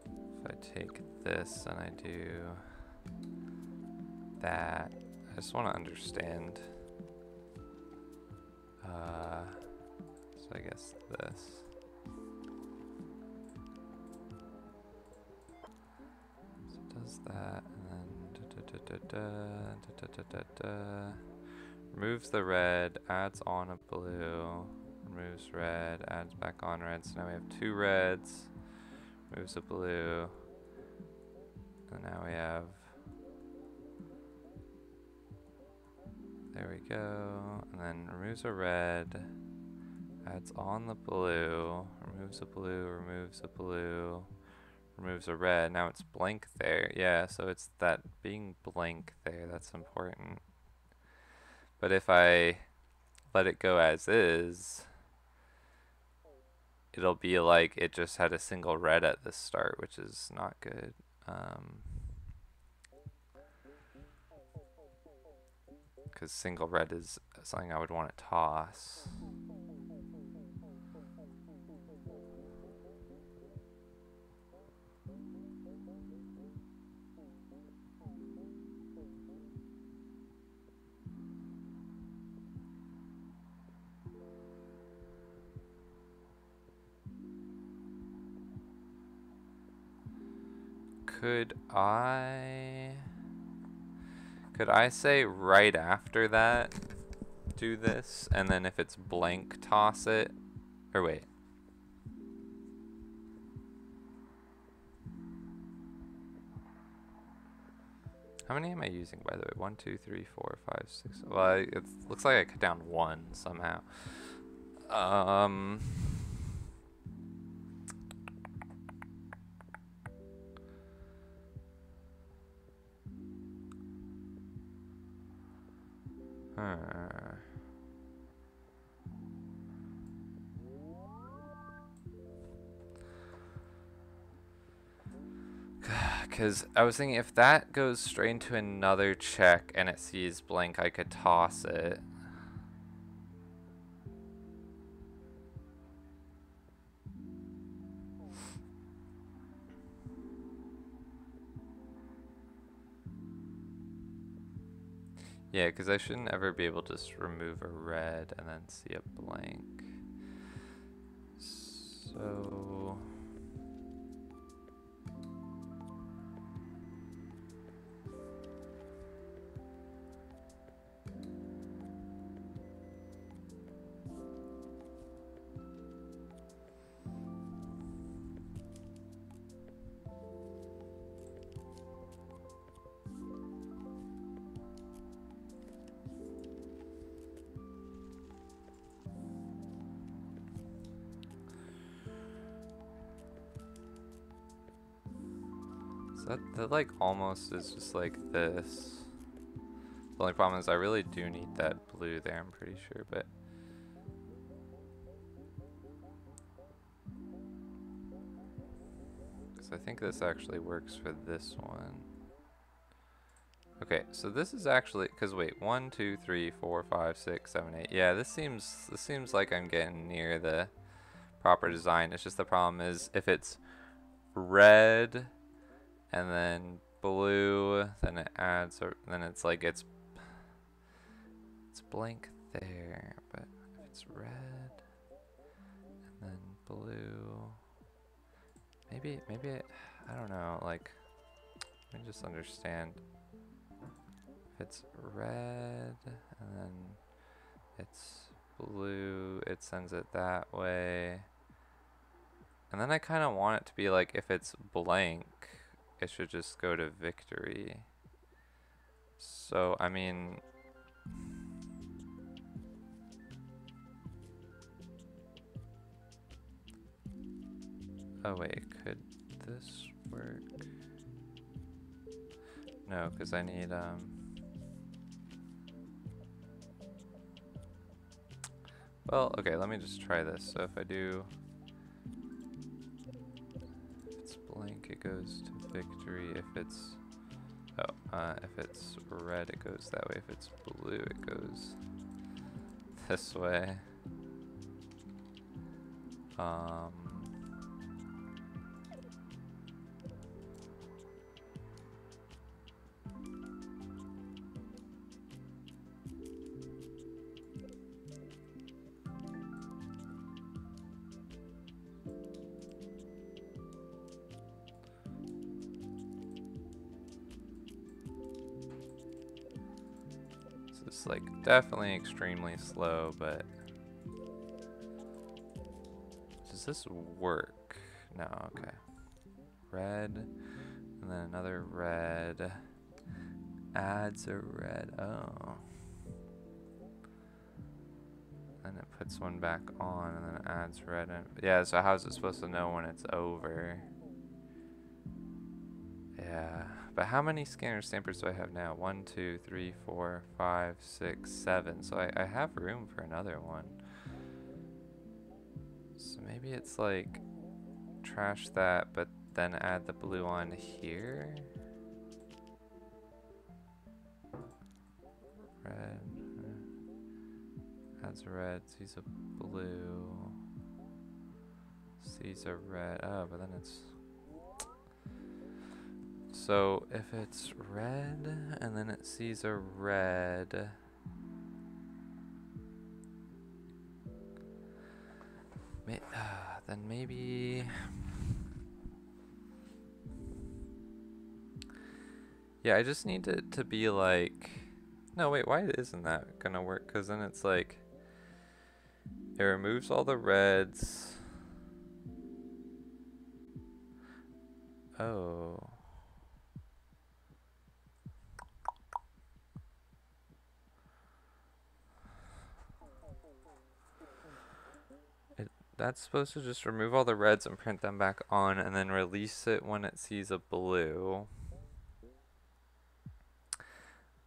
If I take this and I do that, I just want to understand. Uh, so I guess this. So does that, removes the red, adds on a blue, removes red, adds back on red. So now we have two reds, removes a blue, and now we have There we go. And then removes a red, adds on the blue, removes a blue, removes a blue, removes a red. Now it's blank there. Yeah, so it's that being blank there that's important. But if I let it go as is, it'll be like it just had a single red at the start, which is not good. Um, Because single red is something I would want to toss. Could I... Could I say right after that, do this, and then if it's blank, toss it? Or wait. How many am I using, by the way? One, two, three, four, five, six. Well, I, it looks like I cut down one somehow. Um... Because I was thinking if that goes straight into another check and it sees blank, I could toss it. Yeah, because I shouldn't ever be able to just remove a red and then see a blank. So... that, that like almost is just like this. The only problem is I really do need that blue there, I'm pretty sure, but... Because I think this actually works for this one. Okay, so this is actually, because wait, one, two, three, four, five, six, seven, eight. Yeah, this seems, this seems like I'm getting near the proper design. It's just the problem is if it's red, and then blue, then it adds, or then it's like it's it's blank there, but if it's red and then blue, maybe maybe it, I don't know, like let me just understand. If it's red and then it's blue, it sends it that way. And then I kind of want it to be like if it's blank, it should just go to victory. So, I mean... Oh wait, could this work? No, because I need, um... Well, okay, let me just try this. So if I do... If it's blank, it goes to victory. If it's oh uh, if it's red it goes that way. If it's blue it goes this way. Um definitely extremely slow, but does this work? No, okay. Red, and then another red. Adds a red, oh. And it puts one back on and then adds red. And, yeah, so how's it supposed to know when it's over? Yeah. But how many scanner stampers do I have now? One, two, three, four, five, six, seven. So I, I have room for another one. So maybe it's like trash that, but then add the blue on here. red. A red, sees a blue. Sees a red. Oh, but then it's. So if it's red and then it sees a red. May, uh, then maybe. Yeah, I just need it to be like. No, wait, why isn't that gonna work? Because then it's like. It removes all the reds. Oh. It, that's supposed to just remove all the reds and print them back on and then release it when it sees a blue.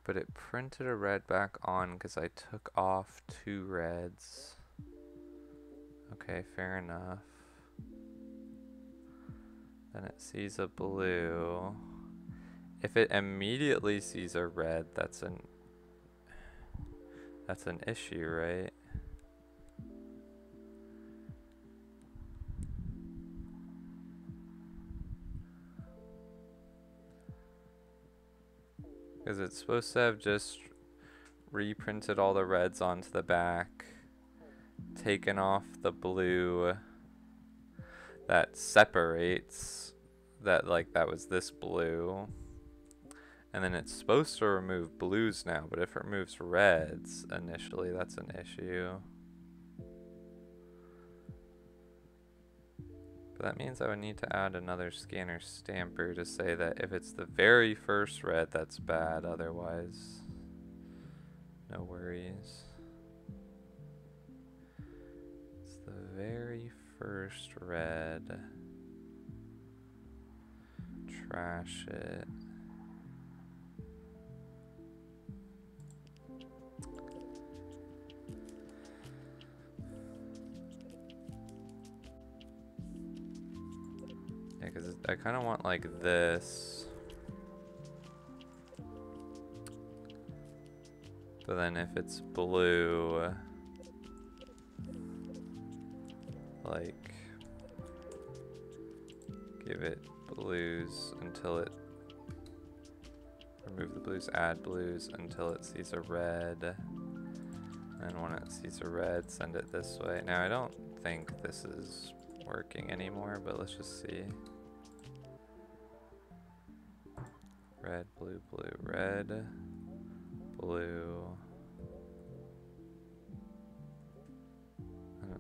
But it printed a red back on because I took off two reds. Okay, fair enough. Then it sees a blue. If it immediately sees a red, that's an that's an issue, right? Because it's supposed to have just reprinted all the reds onto the back, taken off the blue that separates that like that was this blue? And then it's supposed to remove blues now but if it removes reds initially that's an issue but that means I would need to add another scanner stamper to say that if it's the very first red that's bad otherwise no worries it's the very first red. Trash it. I kind of want like this. But then if it's blue like give it blues until it remove the blues add blues until it sees a red. And when it sees a red send it this way. Now I don't think this is working anymore but let's just see blue blue red blue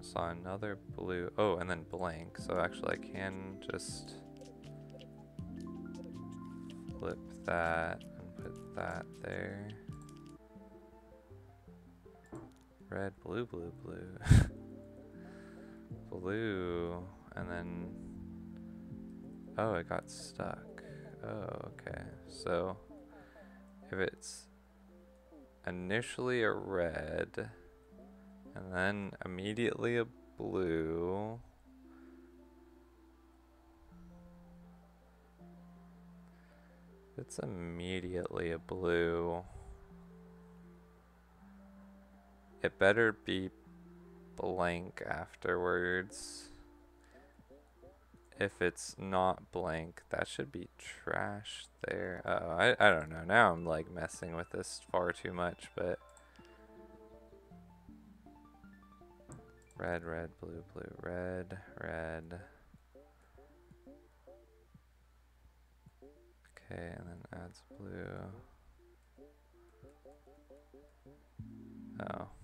saw another blue. Oh, and then blank. So actually I can just flip that and put that there. Red, blue, blue, blue. blue. And then... Oh, it got stuck. Oh, okay. So, if it's initially a red and then immediately a blue. It's immediately a blue. It better be blank afterwards. If it's not blank, that should be trash there. Oh, I, I don't know. Now I'm like messing with this far too much, but Red, red, blue, blue, red, red. Okay, and then adds blue. Oh.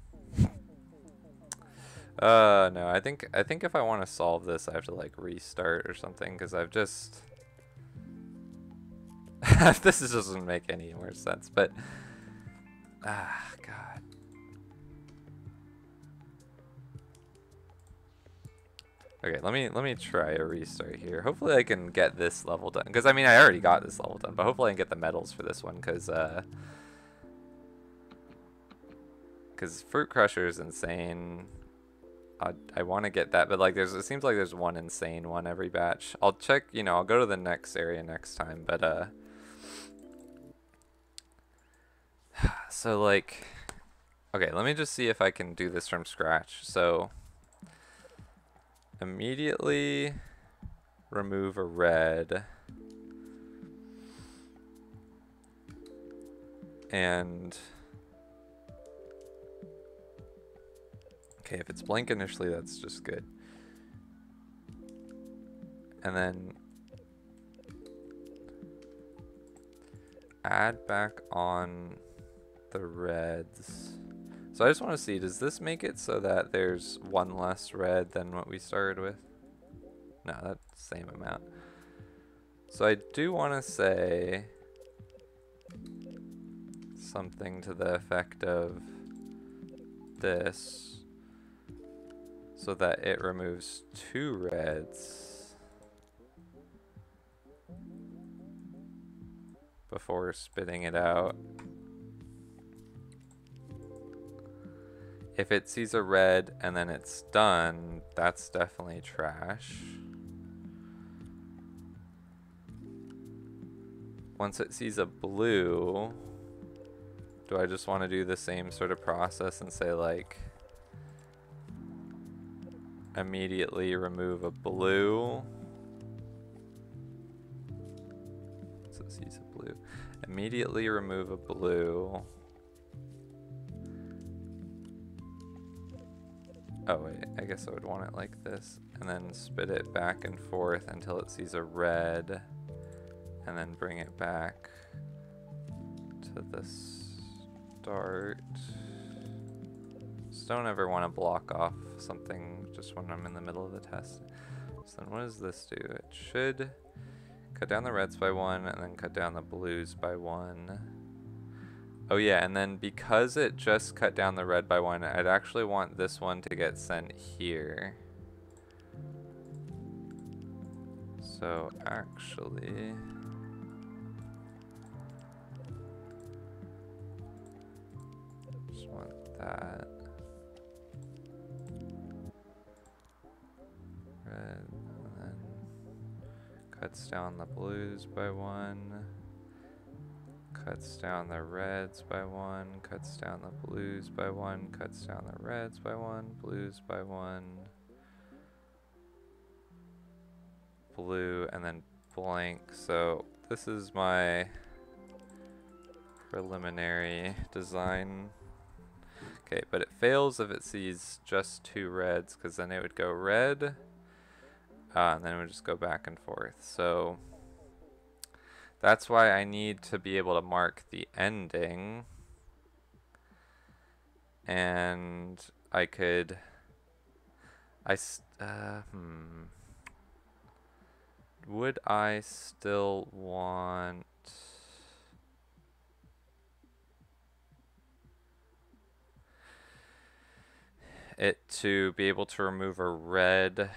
Uh, no, I think, I think if I want to solve this, I have to like restart or something, because I've just... this doesn't make any more sense, but... Ah, God. Okay, let me let me try a restart here. Hopefully I can get this level done. Because, I mean, I already got this level done. But hopefully I can get the medals for this one. Because, uh... Because Fruit Crusher is insane. I, I want to get that. But, like, there's it seems like there's one insane one every batch. I'll check, you know, I'll go to the next area next time. But, uh... So, like... Okay, let me just see if I can do this from scratch. So immediately remove a red. And okay, if it's blank initially, that's just good. And then add back on the reds. So I just want to see, does this make it so that there's one less red than what we started with? No, that's the same amount. So I do want to say something to the effect of this so that it removes two reds before spitting it out. If it sees a red and then it's done, that's definitely trash. Once it sees a blue, do I just want to do the same sort of process and say like immediately remove a blue? So it sees a blue. Immediately remove a blue. Oh wait, I guess I would want it like this. And then spit it back and forth until it sees a red. And then bring it back to the start. Just don't ever want to block off something just when I'm in the middle of the test. So then what does this do? It should cut down the reds by one and then cut down the blues by one. Oh yeah, and then because it just cut down the red by one, I'd actually want this one to get sent here. So actually... Just want that. Red, and then cuts down the blues by one. Cuts down the reds by one, cuts down the blues by one, cuts down the reds by one, blues by one, blue, and then blank. So this is my preliminary design. Okay, but it fails if it sees just two reds, because then it would go red, uh, and then would just go back and forth. So that's why I need to be able to mark the ending. And I could, I, uh, hmm. Would I still want, it to be able to remove a red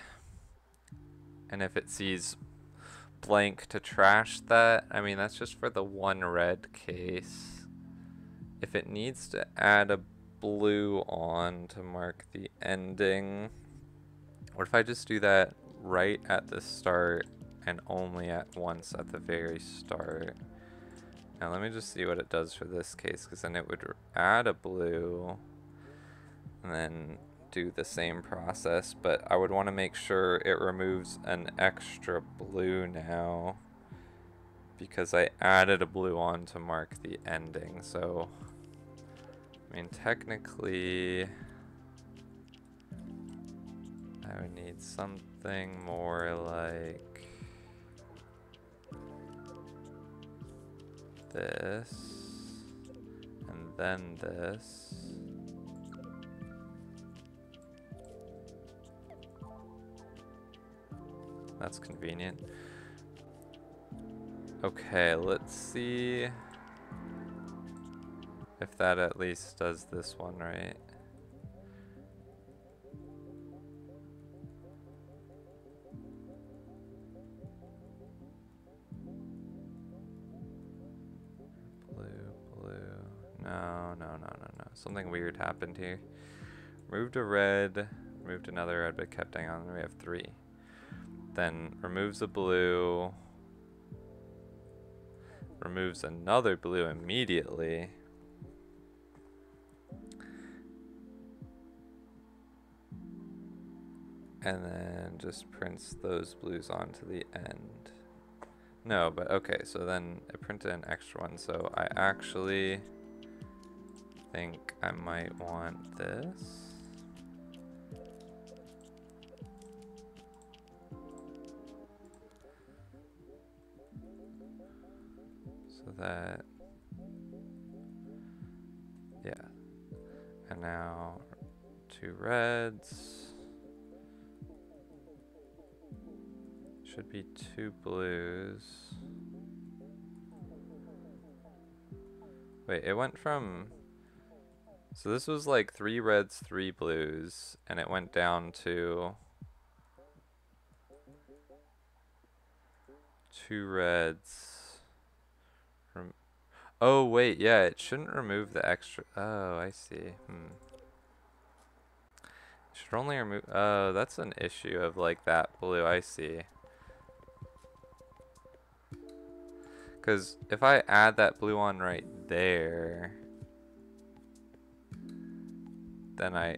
and if it sees blank to trash that. I mean, that's just for the one red case. If it needs to add a blue on to mark the ending, what if I just do that right at the start and only at once at the very start? Now let me just see what it does for this case, because then it would add a blue, and then do the same process, but I would want to make sure it removes an extra blue now because I added a blue on to mark the ending. So, I mean, technically, I would need something more like this, and then this. That's convenient. Okay, let's see if that at least does this one right. Blue, blue. No, no, no, no, no. Something weird happened here. Moved a red, moved another red, but kept hanging on. We have three then removes a blue, removes another blue immediately. And then just prints those blues onto the end. No, but okay, so then I printed an extra one, so I actually think I might want this. That, yeah. And now two reds. Should be two blues. Wait, it went from... So this was like three reds, three blues, and it went down to... Two reds. Oh, wait, yeah, it shouldn't remove the extra... Oh, I see. Hmm. Should only remove... Oh, that's an issue of like that blue, I see. Because if I add that blue on right there, then I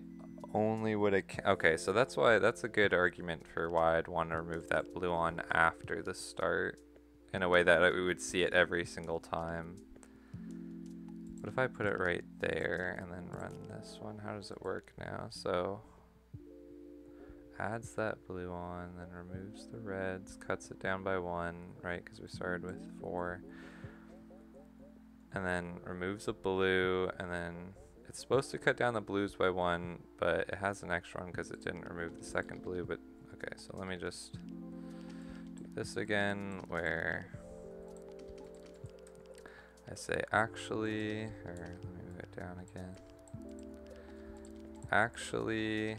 only would okay so that's why that's a good argument for why I'd want to remove that blue on after the start in a way that we would see it every single time what if I put it right there and then run this one how does it work now so adds that blue on, then removes the reds, cuts it down by one, right, because we started with four. And then removes the blue, and then it's supposed to cut down the blues by one, but it has an extra one because it didn't remove the second blue, but okay, so let me just do this again, where I say actually, or let me move it down again. Actually,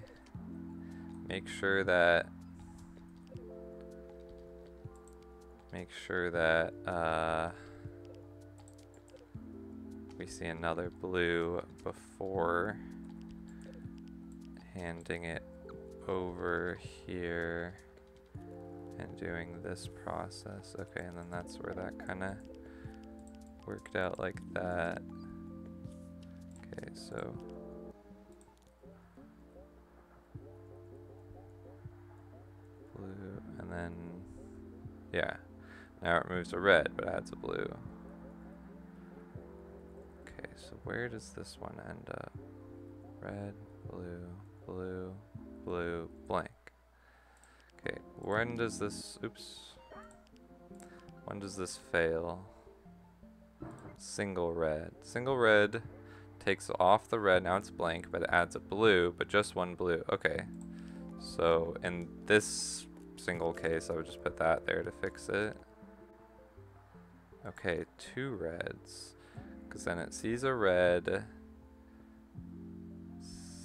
make sure that make sure that uh, we see another blue before handing it over here and doing this process. Okay, and then that's where that kind of worked out like that. Okay, so blue, and then, yeah. Now it moves to red, but adds a blue. Okay, so where does this one end up? Red, blue, blue, blue, blank. Okay, when does this, oops. When does this fail? Single red. Single red takes off the red, now it's blank, but it adds a blue, but just one blue. Okay. So in this single case, I would just put that there to fix it. Okay, two reds. Because then it sees a red,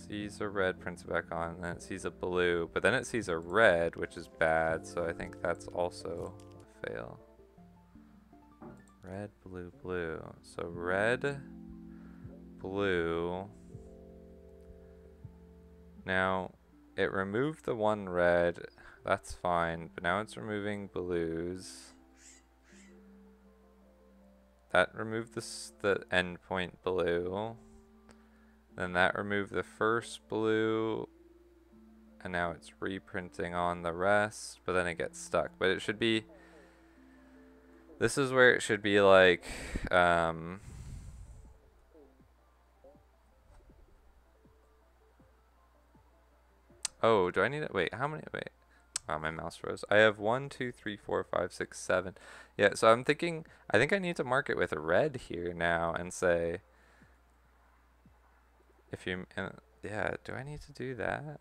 sees a red, prints it back on, and then it sees a blue, but then it sees a red, which is bad, so I think that's also a fail. Red, blue, blue. So red, blue. Now, it removed the one red that's fine, but now it's removing blues. That removed this, the endpoint blue. Then that removed the first blue. And now it's reprinting on the rest, but then it gets stuck. But it should be... This is where it should be like... Um, oh, do I need it? Wait, how many? Wait. Oh, my mouse froze. I have one, two, three, four, five, six, seven. Yeah, so I'm thinking, I think I need to mark it with a red here now and say, if you, uh, yeah, do I need to do that?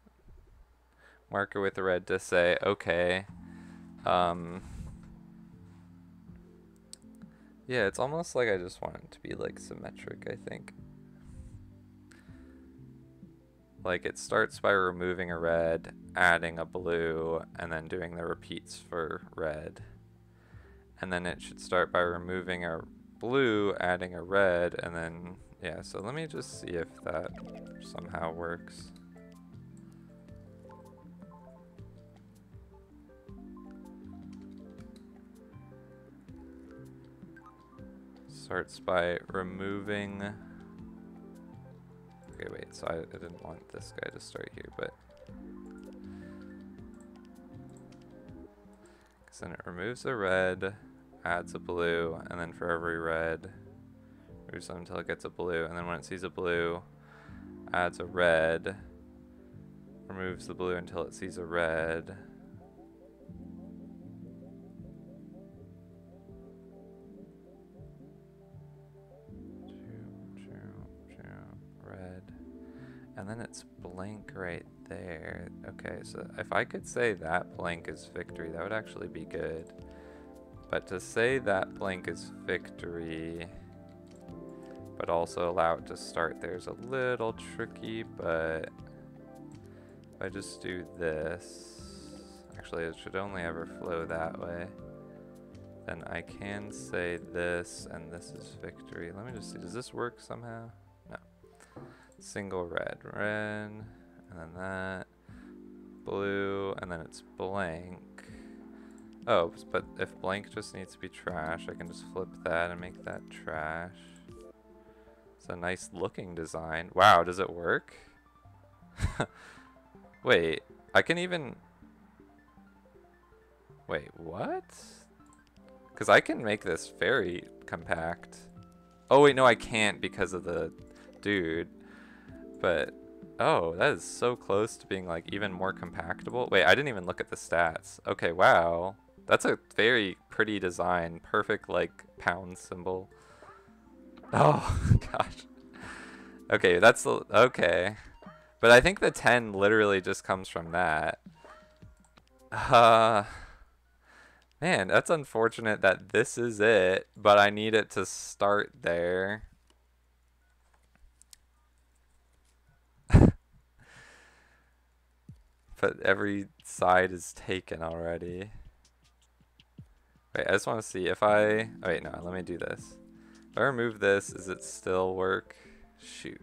Marker with a red to say, okay, um, yeah, it's almost like I just want it to be like symmetric, I think. Like it starts by removing a red, adding a blue, and then doing the repeats for red. And then it should start by removing a blue, adding a red, and then, yeah, so let me just see if that somehow works. starts by removing... Okay, wait, so I, I didn't want this guy to start here, but... Because then it removes a red, adds a blue, and then for every red, moves until it gets a blue, and then when it sees a blue, adds a red, removes the blue until it sees a red, And then it's blank right there. Okay, so if I could say that blank is victory, that would actually be good. But to say that blank is victory, but also allow it to start there is a little tricky, but if I just do this, actually it should only ever flow that way, then I can say this, and this is victory. Let me just see, does this work somehow? Single red, red, and then that, blue, and then it's blank. Oh, but if blank just needs to be trash, I can just flip that and make that trash. It's a nice looking design. Wow, does it work? Wait, I can even... Wait, what? Because I can make this very compact. Oh wait, no I can't because of the dude. But, oh, that is so close to being like even more compactable. Wait, I didn't even look at the stats. Okay, wow. That's a very pretty design. Perfect like pound symbol. Oh, gosh. Okay, that's okay. But I think the 10 literally just comes from that. Uh, man, that's unfortunate that this is it, but I need it to start there. Every side is taken already. Wait, I just want to see if I... Oh, wait, no, let me do this. If I remove this, does it still work? Shoot.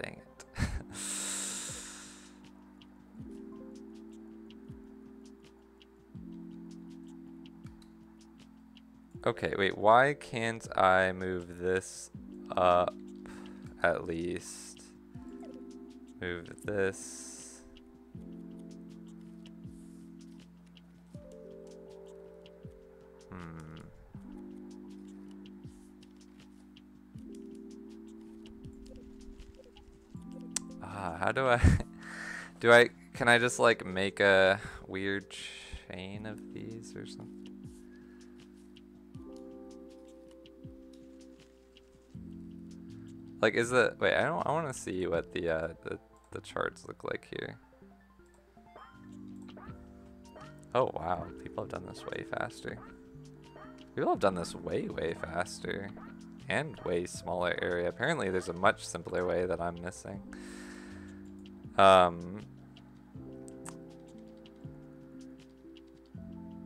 Dang it. okay, wait, why can't I move this up at least? Move this Ah, how do I... do I... Can I just, like, make a weird chain of these or something? Like, is it... Wait, I don't... I want to see what the, uh, the, the charts look like here. Oh, wow. People have done this way faster. People have done this way, way faster. And way smaller area. Apparently there's a much simpler way that I'm missing. Um,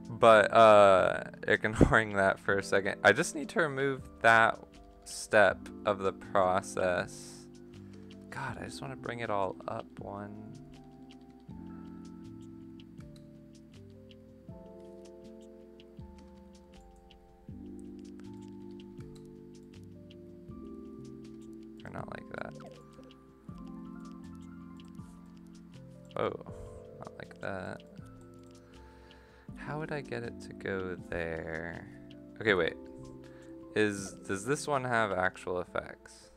but uh, ignoring that for a second, I just need to remove that step of the process. God, I just want to bring it all up one. Oh, not like that. How would I get it to go there? Okay, wait. Is Does this one have actual effects?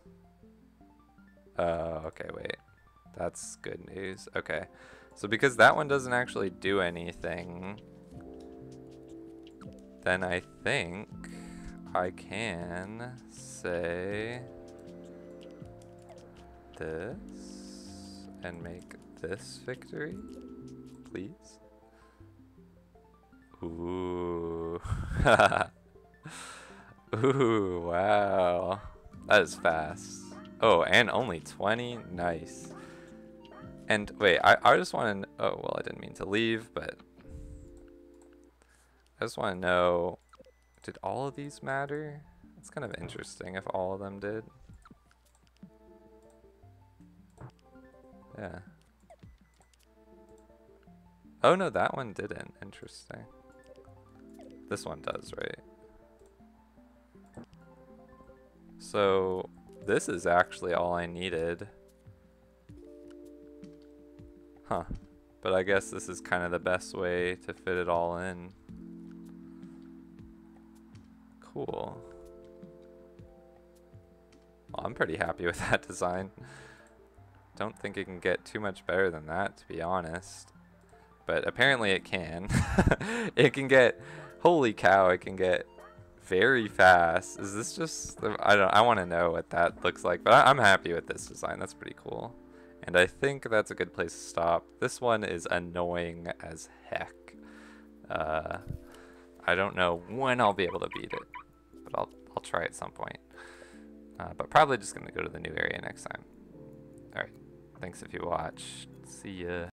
Oh, okay, wait. That's good news. Okay. So because that one doesn't actually do anything, then I think I can say this and make this victory, please? Ooh. Ooh, wow. That is fast. Oh, and only 20? Nice. And wait, I, I just want to... Oh, well, I didn't mean to leave, but... I just want to know... Did all of these matter? It's kind of interesting if all of them did. Yeah. Oh no, that one didn't. Interesting. This one does, right? So, this is actually all I needed. Huh. But I guess this is kind of the best way to fit it all in. Cool. Well, I'm pretty happy with that design. Don't think it can get too much better than that, to be honest. But apparently it can. it can get, holy cow, it can get very fast. Is this just, I don't, I want to know what that looks like, but I, I'm happy with this design. That's pretty cool. And I think that's a good place to stop. This one is annoying as heck. Uh, I don't know when I'll be able to beat it, but I'll, I'll try at some point. Uh, but probably just going to go to the new area next time. Alright, thanks if you watched. See ya.